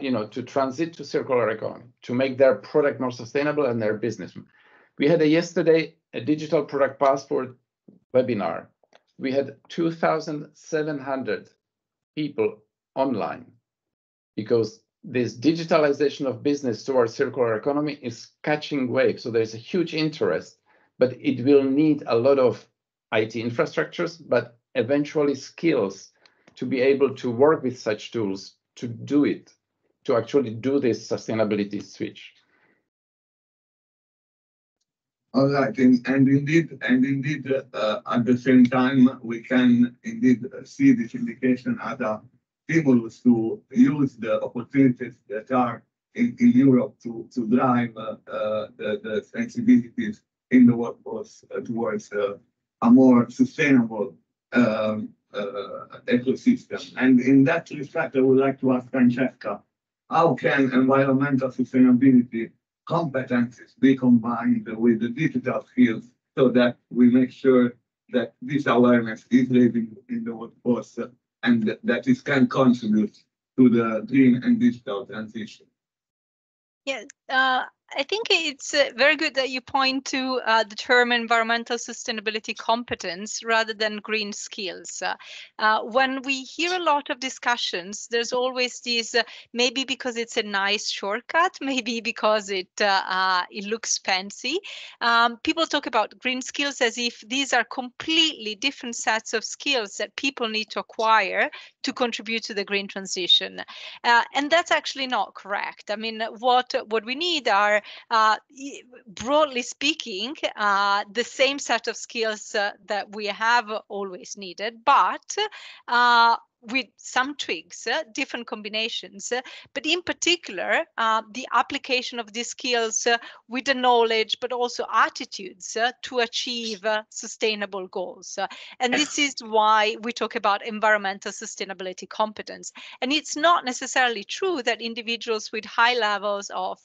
you know to transit to circular economy, to make their product more sustainable and their business. We had a yesterday a digital product passport webinar. We had 2,700 people online because this digitalization of business towards circular economy is catching wave. So there's a huge interest, but it will need a lot of IT infrastructures, but eventually skills to be able to work with such tools to do it, to actually do this sustainability switch. All right, and, and indeed, and indeed, uh, at the same time, we can indeed see this indication as a stimulus to use the opportunities that are in, in Europe to, to drive uh, uh, the, the sensibilities in the workforce towards uh, a more sustainable um, uh, ecosystem. And in that respect, I would like to ask Francesca, how can environmental sustainability competencies be combined with the digital skills so that we make sure that this awareness is living in the workforce and that it can contribute to the green and digital transition. Yes, uh, I think it's uh, very good that you point to uh, the term environmental sustainability competence rather than green skills. Uh, uh, when we hear a lot of discussions, there's always this uh, maybe because it's a nice shortcut, maybe because it uh, it looks fancy. Um, people talk about green skills as if these are completely different sets of skills that people need to acquire to contribute to the green transition, and that's actually not correct. I mean, what what we need are uh, broadly speaking, uh, the same set of skills uh, that we have always needed, but uh, with some tweaks, uh, different combinations, uh, but in particular, uh, the application of these skills uh, with the knowledge, but also attitudes uh, to achieve uh, sustainable goals. And this is why we talk about environmental sustainability competence. And it's not necessarily true that individuals with high levels of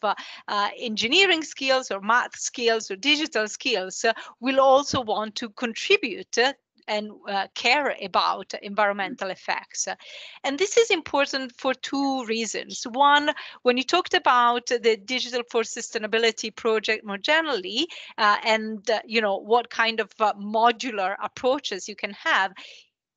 engineering skills or math skills or digital skills will also want to contribute and uh, care about environmental effects. And this is important for two reasons. One, when you talked about the Digital for Sustainability project more generally, uh, and uh, you know what kind of uh, modular approaches you can have,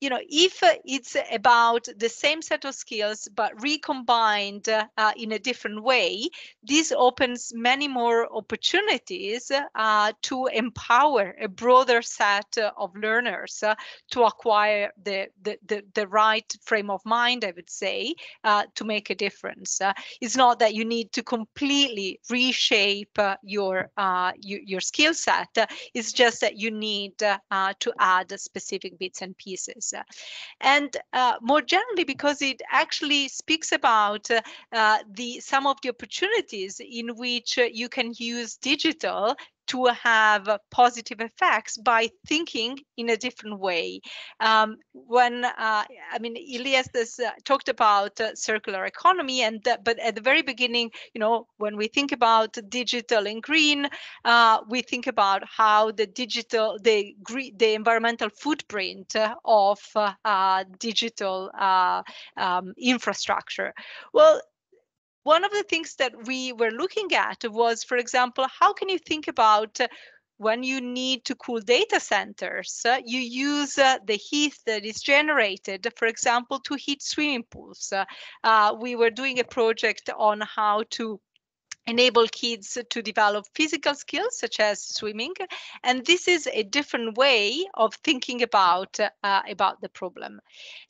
you know, if uh, it's about the same set of skills but recombined uh, uh, in a different way, this opens many more opportunities uh, to empower a broader set uh, of learners uh, to acquire the, the, the, the, right frame of mind, I would say, to make a difference. it's not that you need to completely reshape your, your, your skill set. it's just that you need to add specific bits and pieces. And uh, more generally, because it actually speaks about uh, uh, the some of the opportunities in which you can use digital to have positive effects by thinking in a different way. Um, when uh, I mean, Ilias has uh, talked about uh, circular economy, and but at the very beginning, you know, when we think about digital and green, uh, we think about how the digital, the green, the environmental footprint of uh, digital uh, um, infrastructure. Well, one of the things that we were looking at was, for example, how can you think about uh, when you need to cool data centers, uh, you use uh, the heat that is generated, for example, to heat swimming pools. Uh, uh we were doing a project on how to enable kids to develop physical skills such as swimming and this is a different way of thinking about uh, about the problem.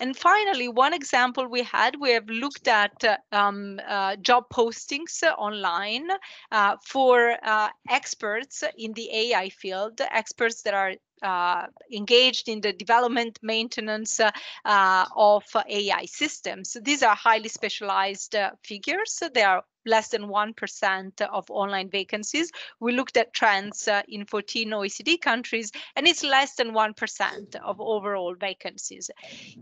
And finally one example we had we have looked at um, uh, job postings online uh, for uh, experts in the ai field experts that are uh, engaged in the development maintenance uh, uh, of AI systems. These are highly specialized uh, figures. They are less than 1% of online vacancies. We looked at trends uh, in 14 OECD countries, and it's less than 1% of overall vacancies.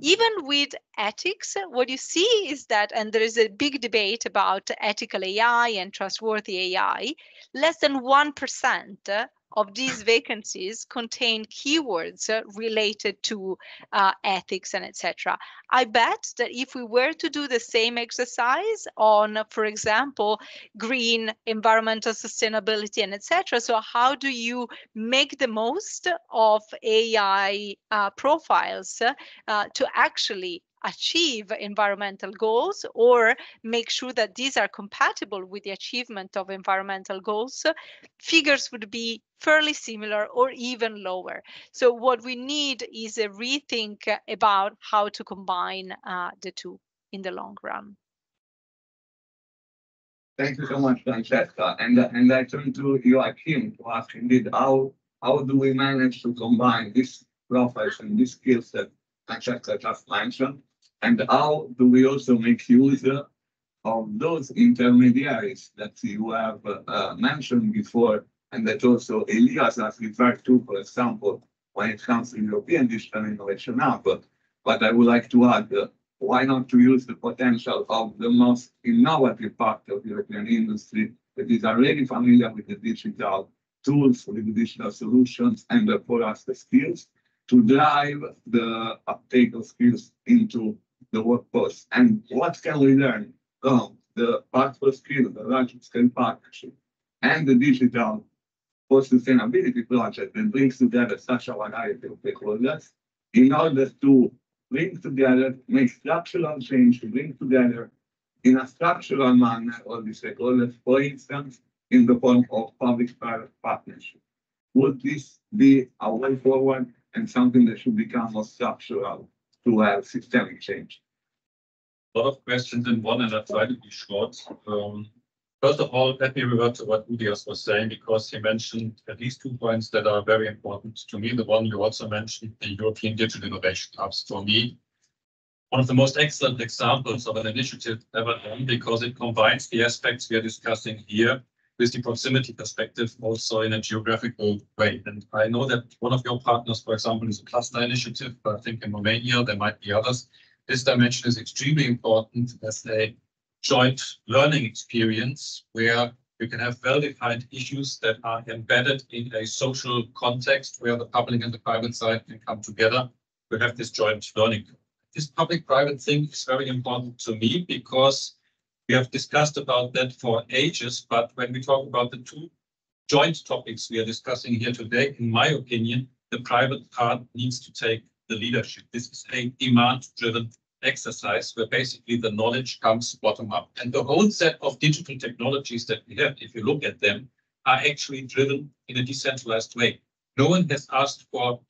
Even with ethics, what you see is that, and there is a big debate about ethical AI and trustworthy AI, less than 1% of these vacancies contain keywords uh, related to uh, ethics and etc. I bet that if we were to do the same exercise on, for example, green environmental sustainability and etc. So how do you make the most of AI uh, profiles uh, to actually achieve environmental goals or make sure that these are compatible with the achievement of environmental goals, figures would be fairly similar or even lower. So what we need is a rethink about how to combine uh, the two in the long run. Thank you so much, Francesca. And, and I turn to Joachim to ask indeed how, how do we manage to combine these profiles and these skills that Francesca just mentioned and how do we also make use of those intermediaries that you have uh, mentioned before and that also Ilias has referred to, for example, when it comes to European Digital Innovation Hub. But I would like to add, uh, why not to use the potential of the most innovative part of European industry that is already familiar with the digital tools, with the digital solutions, and uh, for us the skills to drive the uptake of skills into the workforce. And what can we learn from the for skill, the large scale partnership, and the digital for sustainability project that brings together such a variety of stakeholders in order to bring together, make structural change, to bring together in a structural manner all the stakeholders, for instance, in the form of public-private partnership. Would this be a way forward and something that should become more structural to have systemic change? Lot of questions in one, and I'll try to be short. Um, first of all, let me revert to what Ilias was saying, because he mentioned at least two points that are very important to me. The one you also mentioned, the European Digital Innovation Hubs, for me, one of the most excellent examples of an initiative ever done, because it combines the aspects we are discussing here with the proximity perspective also in a geographical way. And I know that one of your partners, for example, is a cluster initiative, but I think in Romania there might be others. This dimension is extremely important as a joint learning experience where you can have well-defined issues that are embedded in a social context where the public and the private side can come together to have this joint learning. This public-private thing is very important to me because we have discussed about that for ages, but when we talk about the two joint topics we are discussing here today, in my opinion, the private part needs to take the leadership. This is a demand-driven exercise where basically the knowledge comes bottom up. And the whole set of digital technologies that we have, if you look at them, are actually driven in a decentralized way. No one has asked for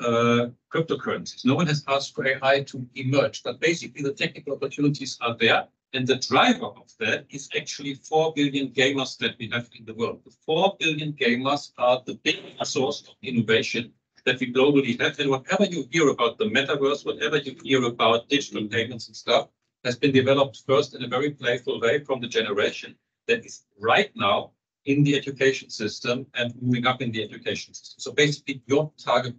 uh, cryptocurrencies. No one has asked for AI to emerge, but basically the technical opportunities are there. And the driver of that is actually 4 billion gamers that we have in the world. The 4 billion gamers are the big source of innovation that we globally have. And whatever you hear about the metaverse, whatever you hear about digital payments and stuff, has been developed first in a very playful way from the generation that is right now in the education system and moving up in the education system. So basically your target,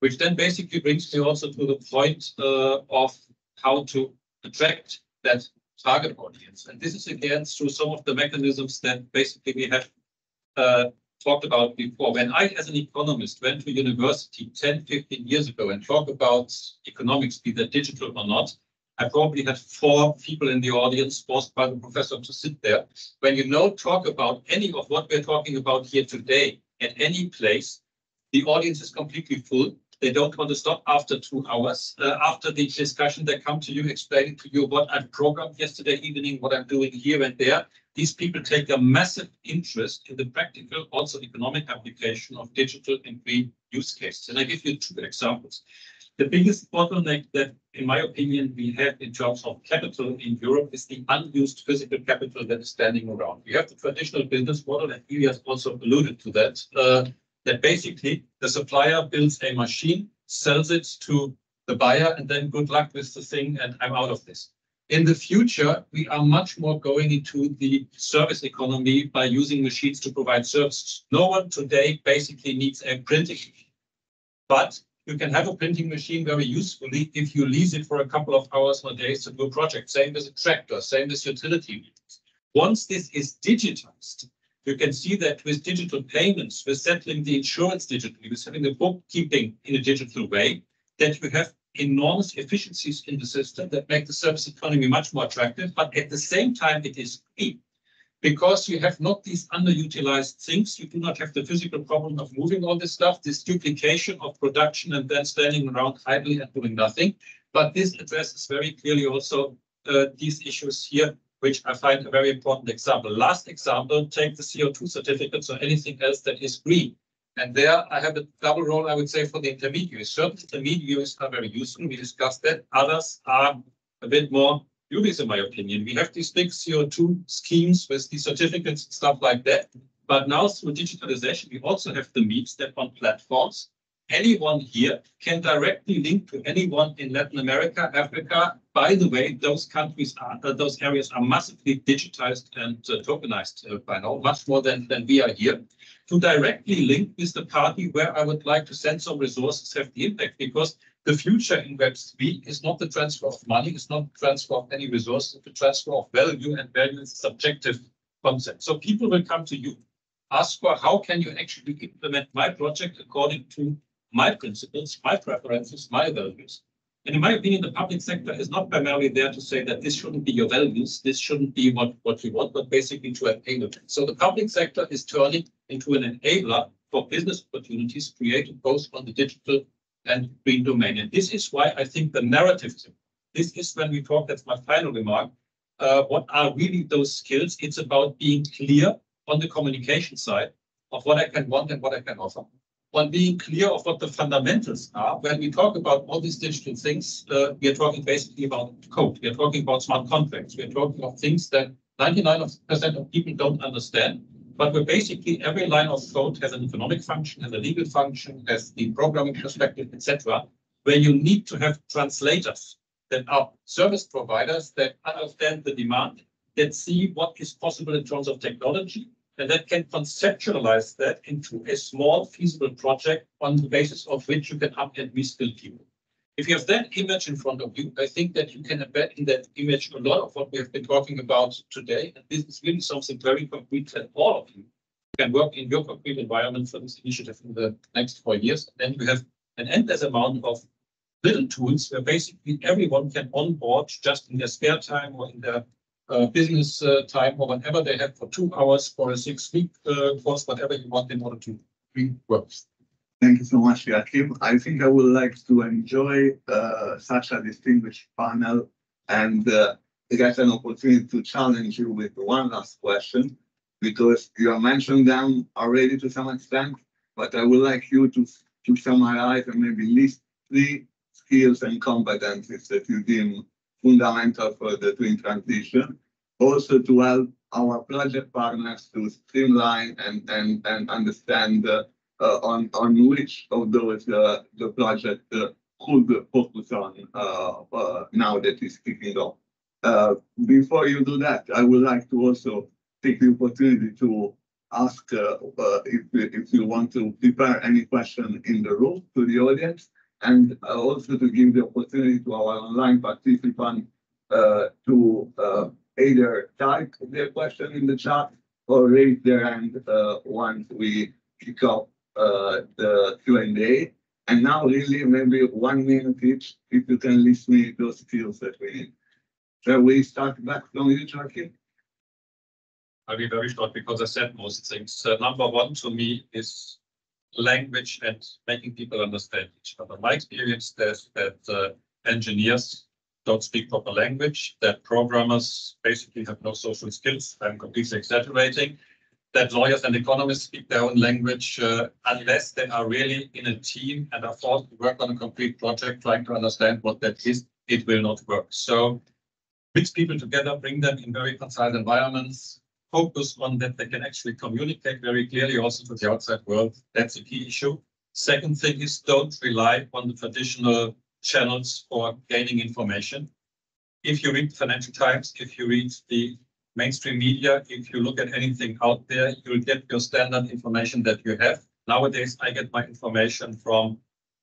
which then basically brings me also to the point uh, of how to attract that target audience. And this is again through some of the mechanisms that basically we have uh, talked about before. When I, as an economist, went to university 10, 15 years ago and talked about economics, be that digital or not, I probably had four people in the audience forced by the professor to sit there. When you now talk about any of what we're talking about here today at any place, the audience is completely full. They don't want to stop after two hours. Uh, after the discussion, they come to you explaining to you what I've programmed yesterday evening, what I'm doing here and there. These people take a massive interest in the practical, also economic application of digital and green use cases. And I give you two examples. The biggest bottleneck that, in my opinion, we have in terms of capital in Europe is the unused physical capital that is standing around. We have the traditional business model, and Ilias also alluded to that, uh, that basically the supplier builds a machine, sells it to the buyer, and then good luck with the thing, and I'm out of this. In the future, we are much more going into the service economy by using machines to provide services. No one today basically needs a printing machine, but you can have a printing machine very usefully if you lease it for a couple of hours or days to do a project. Same as a tractor, same as utility. Once this is digitized, you can see that with digital payments, with settling the insurance digitally, with having the bookkeeping in a digital way, that you have enormous efficiencies in the system that make the service economy much more attractive, but at the same time, it is free because you have not these underutilized things. You do not have the physical problem of moving all this stuff, this duplication of production and then standing around idly and doing nothing. But this addresses very clearly also uh, these issues here, which I find a very important example. Last example, take the CO2 certificates or anything else that is green. And there I have a double role, I would say, for the intermediaries. Certain intermediaries are very useful. We discussed that. Others are a bit more dubious, in my opinion. We have these big CO2 schemes with the certificates and stuff like that. But now through digitalization, we also have the means that on platforms, anyone here can directly link to anyone in Latin America, Africa. By the way, those countries are, uh, those areas are massively digitized and uh, tokenized uh, by now, much more than, than we are here to directly link with the party where I would like to send some resources have the impact because the future in Web3 is not the transfer of money, it's not the transfer of any resources, it's the transfer of value and value is a subjective concept. So people will come to you, ask for how can you actually implement my project according to my principles, my preferences, my values. And in my opinion, the public sector is not primarily there to say that this shouldn't be your values, this shouldn't be what, what you want, but basically to enable it. So the public sector is turning into an enabler for business opportunities created both on the digital and green domain. And this is why I think the narrative, this is when we talk, that's my final remark, uh, what are really those skills? It's about being clear on the communication side of what I can want and what I can offer on being clear of what the fundamentals are. When we talk about all these digital things, uh, we are talking basically about code. We are talking about smart contracts. We are talking about things that 99% of people don't understand. But where basically every line of code has an economic function, has a legal function, has the programming perspective, etc., where you need to have translators that are service providers that understand the demand, that see what is possible in terms of technology, and that can conceptualize that into a small feasible project on the basis of which you can up and reskill people. If you have that image in front of you, I think that you can embed in that image a lot of what we have been talking about today. And this is really something very concrete that all of you can work in your concrete environment for this initiative in the next four years. And then you have an endless amount of little tools where basically everyone can onboard just in their spare time or in their business uh, time or whatever they have for two hours for a six week uh, course, whatever you want in order to be work. Thank you so much, Joachim. I think I would like to enjoy uh, such a distinguished panel and uh, get an opportunity to challenge you with one last question because you have mentioned them already to some extent, but I would like you to, to summarize and maybe list three skills and competencies that you deem fundamental for the twin transition. Also to help our project partners to streamline and, and, and understand uh, on, on which of those uh, the project uh, could focus on uh, uh, now that it's kicking off. Uh, before you do that, I would like to also take the opportunity to ask uh, if, if you want to prepare any question in the room to the audience and also to give the opportunity to our online participant uh, to uh, either type their question in the chat or raise their hand uh, once we kick off the Q and now really maybe one minute each, if you can list me those skills that we need. Shall we start back from you, Jackie? I'll be very short because I said most things. Number one to me is language and making people understand each other. My experience is that uh, engineers don't speak proper language, that programmers basically have no social skills. I'm completely exaggerating. That lawyers and economists speak their own language uh, unless they are really in a team and are forced to work on a complete project trying to understand what that is, it will not work. So mix people together, bring them in very concise environments, focus on that they can actually communicate very clearly also to the outside world. That's a key issue. Second thing is don't rely on the traditional channels for gaining information. If you read the Financial Times, if you read the mainstream media, if you look at anything out there, you'll get your standard information that you have. Nowadays, I get my information from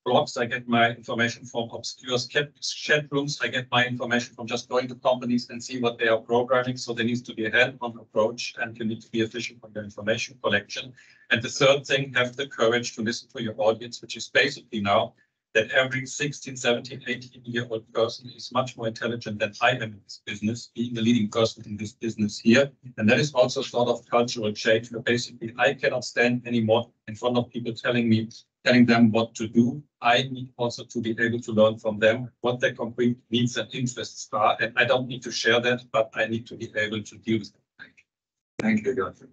blogs, I get my information from obscure chat rooms, I get my information from just going to companies and see what they are programming. So there needs to be a hand-on approach and you need to be efficient on your information collection. And the third thing, have the courage to listen to your audience, which is basically now that every 16, 17, 18 year old person is much more intelligent than I am in this business, being the leading person in this business here. And that is also sort of cultural change where basically I cannot stand anymore in front of people telling me, telling them what to do. I need also to be able to learn from them what their concrete needs and interests are. And I don't need to share that, but I need to be able to deal with them. Thank you, Joachim.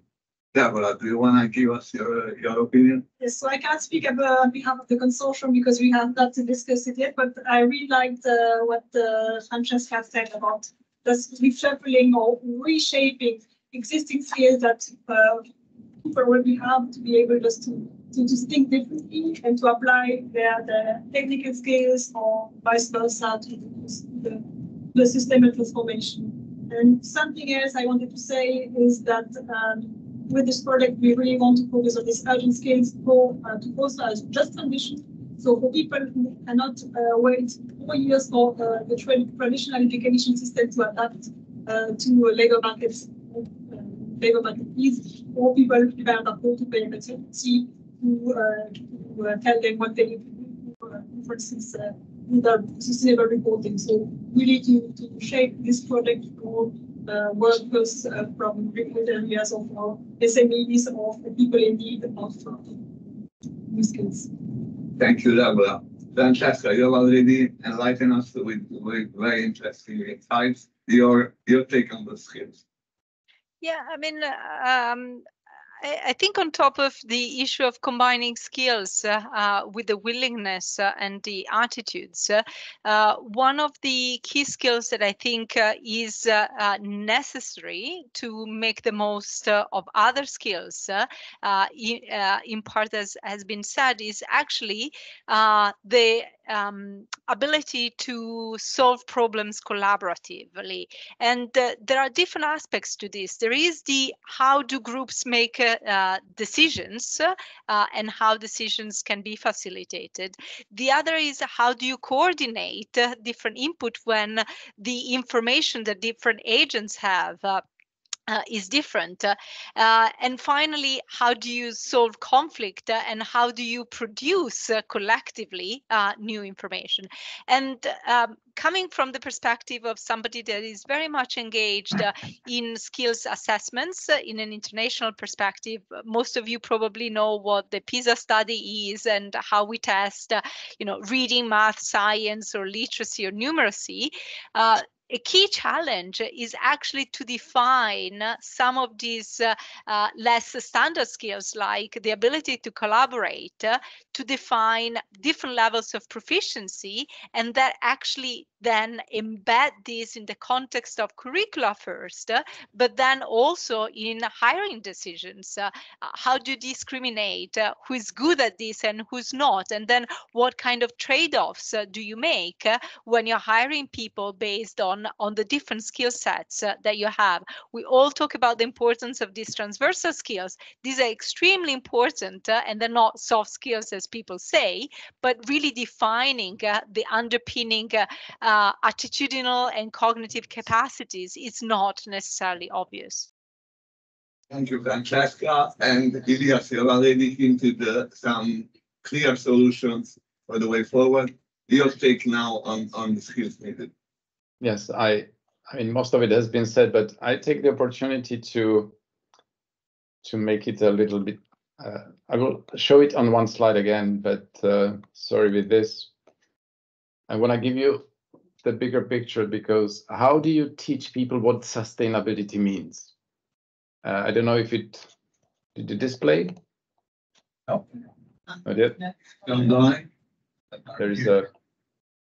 Deborah, do you want to give us your, your opinion? Yes, so I can't speak on behalf of the consortium because we have not discussed it yet, but I really liked uh, what uh, Francesca said about just reshuffling or reshaping existing skills that uh, people already have to be able just to, to, think differently and to apply their, their technical skills or vice versa to the, the system transformation. And something else I wanted to say is that um, with this project, we really want to focus on these urgent skills for uh, to foster a just transition. So for people who cannot uh, wait four years for uh, the tra- traditional education system to adapt uh, to labor markets, needs, or people who can't afford to pay a consultancy to, uh, to uh, tell them what they need to do, for, for instance, uh, with the sustainable reporting. So we need to, to shape this project for uh, workers uh, from remote areas of our SMEs of people in need of uh, new skills. Thank you, Deborah. Francesca, you have already enlightened us with, with very interesting insights. Your, your take on the skills. Yeah, I mean, um, I, think on top of the issue of combining skills uh, uh, with the willingness uh, and the attitudes, uh, uh, one of the key skills that I think uh, is necessary to make the most of other skills, in, part as has been said, is actually the um, ability to solve problems collaboratively. And uh, there are different aspects to this. There is the how do groups make uh, uh, decisions uh, and how decisions can be facilitated. The other is how do you coordinate uh, different input when the information that different agents have uh, is different. Uh, uh, and finally, how do you solve conflict uh, and how do you produce uh, collectively uh, new information? And um, coming from the perspective of somebody that is very much engaged in skills assessments in an international perspective, most of you probably know what the PISA study is and how we test, you know, reading, math, science, or literacy or numeracy a key challenge is actually to define some of these uh, uh, less standard skills like the ability to collaborate uh, to define different levels of proficiency and that actually then embed this in the context of curricula first, uh, but then also in hiring decisions. Uh, how do you discriminate uh, who is good at this and who's not? And then what kind of trade-offs uh, do you make when you're hiring people based on, on the different skill sets that you have? We all talk about the importance of these transversal skills. These are extremely important and they're not soft skills as people say, but really defining the underpinning uh, attitudinal and cognitive capacities is not necessarily obvious. Thank you, Francesca. And Ilias, you already hinted uh, some clear solutions for the way forward. Your take now on, on the skills needed. Yes, I, I mean, most of it has been said, but I take the opportunity to to make it a little bit. Uh, I will show it on one slide again, but uh, sorry with this. I want to give you the bigger picture because how do you teach people what sustainability means? Uh, I don't know if it did you display. No. Not yet. Don't. There is a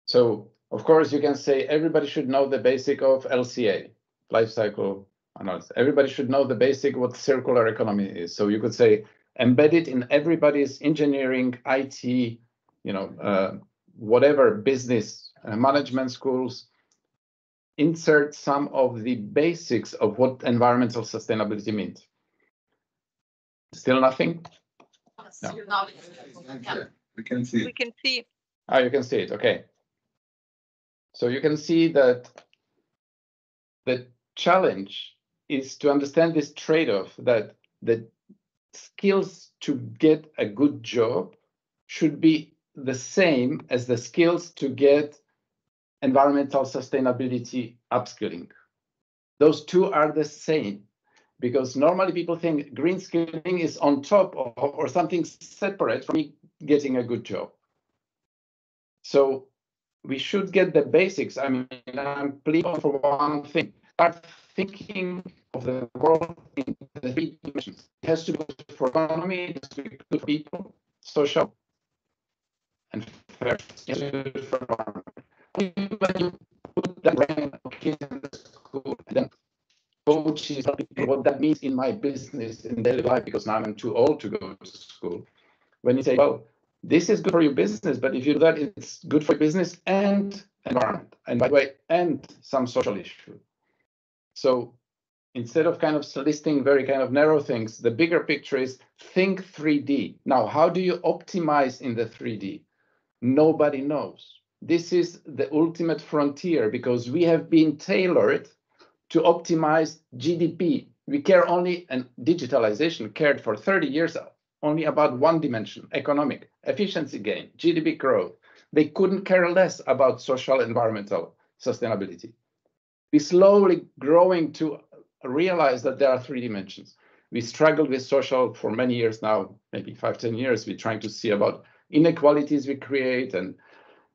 so of course you can say everybody should know the basic of LCA, life cycle analysis. Everybody should know the basic what circular economy is. So you could say embed it in everybody's engineering, IT, you know, uh, whatever business uh, management schools insert some of the basics of what environmental sustainability means. Still nothing? No. We can see. We can see. Ah, you can see it. Okay. So you can see that the challenge is to understand this trade-off that the skills to get a good job should be the same as the skills to get environmental sustainability upskilling. Those two are the same because normally people think green skilling is on top of or something separate from getting a good job. So we should get the basics. I mean, I'm pleading for one thing. Start thinking of the world in the three dimensions. It has to be for economy, it has to be good for people, social, and environment when you put the brain kids in the school, then coaches what that means in my business in daily life because now I'm too old to go to school. When you say, well, this is good for your business, but if you do that, it's good for business and environment, and by the way, and some social issue. So instead of kind of listing very kind of narrow things, the bigger picture is think 3D. Now, how do you optimize in the 3D? Nobody knows this is the ultimate frontier because we have been tailored to optimize GDP. We care only, and digitalization cared for 30 years only about one dimension, economic, efficiency gain, GDP growth. They couldn't care less about social environmental sustainability. We slowly growing to realize that there are three dimensions. We struggled with social for many years now, maybe five, ten years. We're trying to see about inequalities we create and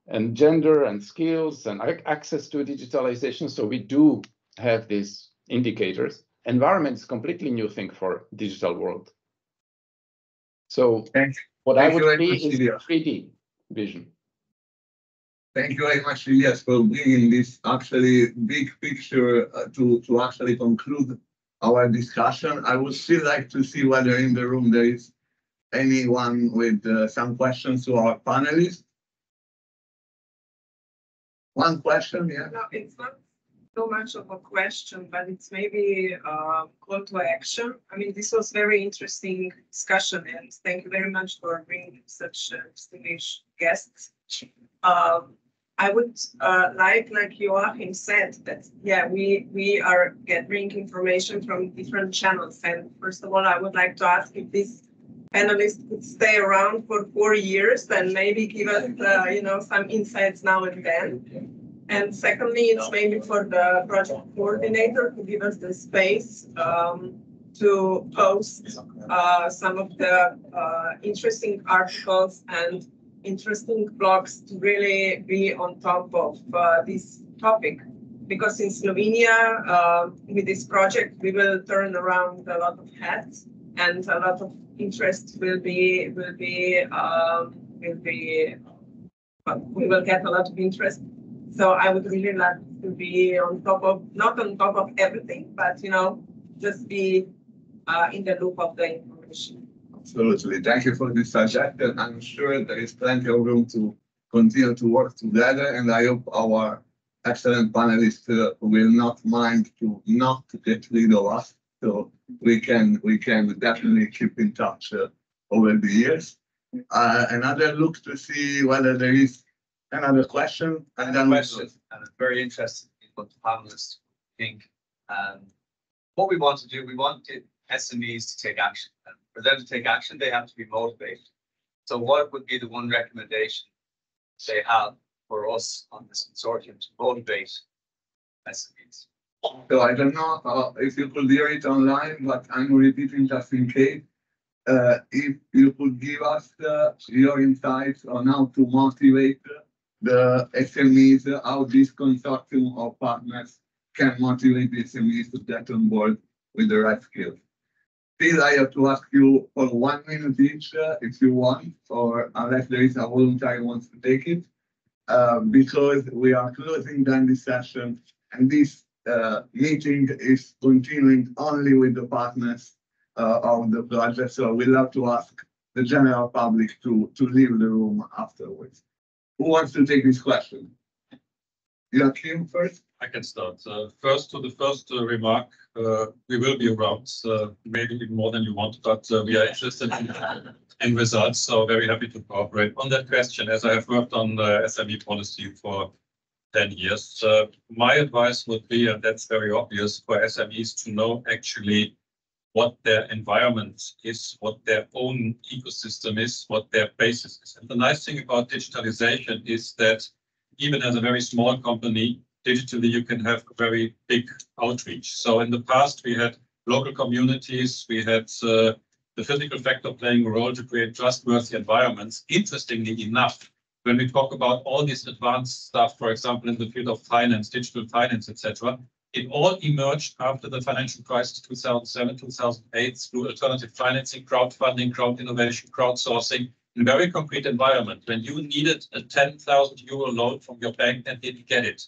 and gender and skills and access to digitalization. So we do have these indicators. Environment is completely new thing for digital world. So Thank what Thank I would be is 3D vision. Thank you very much, Ilias, for bringing this actually big picture uh, to, to actually conclude our discussion. I would still like to see whether in the room there is anyone with uh, some questions to our panelists. One question, yeah. No, it's not so much of a question, but it's maybe a call to action. I mean, this was very interesting discussion and thank you very much for bringing such uh, distinguished guests. Um, I would uh, like, like Joachim said, that yeah, we we are gathering information from different channels. And first of all, I would like to ask if this panelist could stay around for four years and maybe give us, uh, you know, some insights now and then. And secondly, it's maybe for the project coordinator to give us the space um, to post uh, some of the uh, interesting articles and interesting blogs to really be on top of uh, this topic. Because in Slovenia, uh, with this project, we will turn around a lot of heads and a lot of interest will be will be um, will be we will get a lot of interest. So I would really like to be on top of not on top of everything, but you know, just be uh, in the loop of the information. Absolutely. Thank you for this suggestion. I'm sure there is plenty of room to continue to work together, and I hope our excellent panelists uh, will not mind to not get rid of us. So we can we can definitely keep in touch uh, over the years. Uh, another look to see whether there is another question, and then we- question, and I'm very interested in what the panelists think. Um, what we want to do, we want the SMEs to take action. And for them to take action, they have to be motivated. So what would be the one recommendation they have for us on this consortium to motivate SMEs? So I don't know uh, if you could hear it online, but I'm repeating just in case. Uh, if you could give us uh, your insights on how to motivate the SMEs, how this consortium of partners can motivate the SMEs to get on board with the right skills. Please, I have to ask you for one minute each, uh, if you want, or unless there is a volunteer who wants to take it. Uh, because we are closing down this session and this uh, meeting is continuing only with the partners uh, of the project. So we'll have to ask the general public to, to leave the room afterwards. Who wants to take this question? Joachim first? I can start. Uh, First, to the first uh, remark, uh, we will be around, uh, maybe even more than you want, but uh, we are interested in in results, so very happy to cooperate. On that question, as I have worked on the SME policy for ten years, uh, my advice would be, and that's very obvious, for SMEs to know actually what their environment is, what their own ecosystem is, what their basis is. And the nice thing about digitalization is that even as a very small company, digitally you can have a very big outreach. So in the past, we had local communities, we had uh, the physical factor playing a role to create trustworthy environments. Interestingly enough, when we talk about all this advanced stuff, for example, in the field of finance, digital finance, etc., it all emerged after the financial crisis 2007, 2008 through alternative financing, crowdfunding, crowd innovation, crowdsourcing, in a very concrete environment. When you needed a 10,000 euro loan from your bank and didn't get it,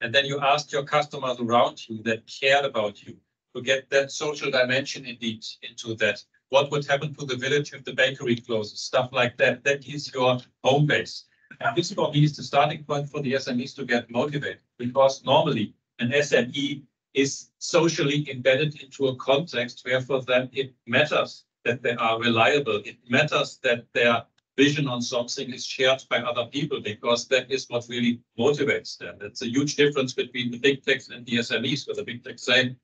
and then you asked your customers around you that cared about you to get that social dimension indeed into that. What would happen to the village if the bakery closes? Stuff like that. That is your home base. And this for me is the starting point for the SMEs to get motivated because normally an SME is socially embedded into a context where for them it matters that they are reliable. It matters that their vision on something is shared by other people because that is what really motivates them. It's a huge difference between the big techs and the SMEs, where the big techs say,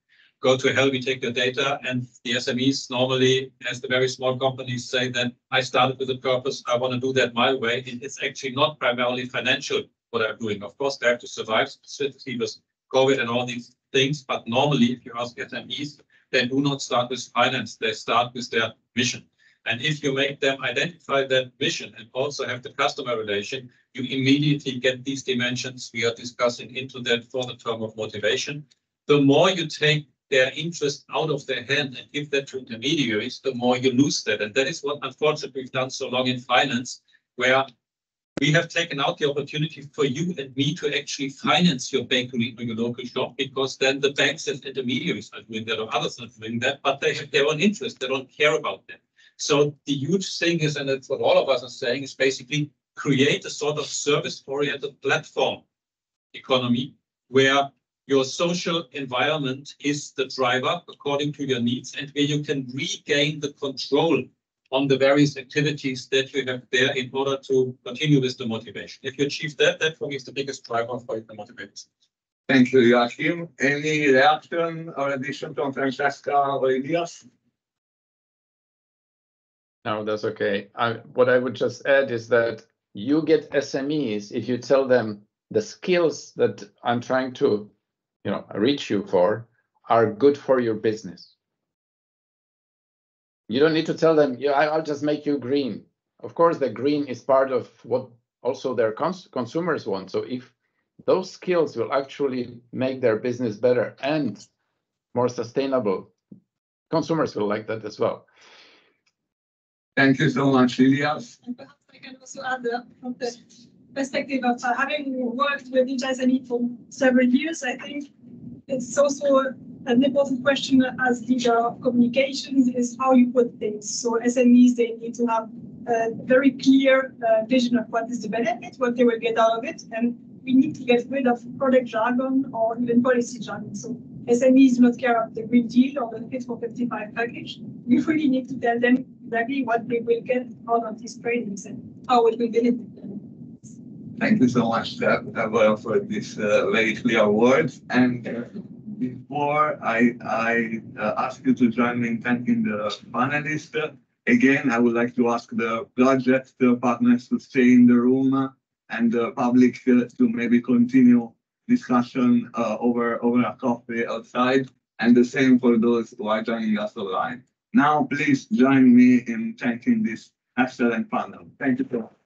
go to hell, we take your data. And the SMEs normally, as the very small companies say that I started with a purpose, I want to do that my way. It's actually not primarily financial what I'm doing. Of course, they have to survive specifically with COVID and all these things. But normally, if you ask SMEs, they do not start with finance. They start with their mission. And if you make them identify that mission and also have the customer relation, you immediately get these dimensions we are discussing into that for the term of motivation. The more you take their interest out of their hand and give that to intermediaries, the more you lose that. And that is what unfortunately we've done so long in finance, where we have taken out the opportunity for you and me to actually finance your bakery or your local shop because then the banks and intermediaries are doing that or others are doing that, but they have their own interest. They don't care about that. So the huge thing is, and it's what all of us are saying, is basically create a sort of service-oriented platform economy where your social environment is the driver according to your needs and where you can regain the control on the various activities that you have there in order to continue with the motivation. If you achieve that, that for me is the biggest driver for the to motivate. Thank you, Joachim. Any reaction or addition from Francesca or Ilias? No, that's okay. I, what I would just add is that you get SMEs if you tell them the skills that I'm trying to, you know, reach you for are good for your business. You don't need to tell them, yeah, I- I'll just make you green. Of course, the green is part of what also their cons- consumers want. So if those skills will actually make their business better and more sustainable, consumers will like that as well. Thank you so much, Ilias. And perhaps I can also add uh, from the perspective of uh, having worked with Ijazani for several years, I think it's also an important question as leader of communications is how you put things. So SMEs, they need to have a very clear uh, vision of what is the benefit, what they will get out of it. And we need to get rid of product jargon or even policy jargon. So SMEs do not care about the Green Deal or the Fit for 55 package. We really need to tell them exactly what they will get out of these trainings and how it will benefit them. Thank you so much, Deb, Deborah, for this uh, very clear words. And uh, before I, I uh, ask you to join me in thanking the panelists, again, I would like to ask the project partners to stay in the room and the public to maybe continue discussion uh, over, over a coffee outside. And the same for those who are joining us online. Now, please join me in thanking this excellent panel. Thank you so much.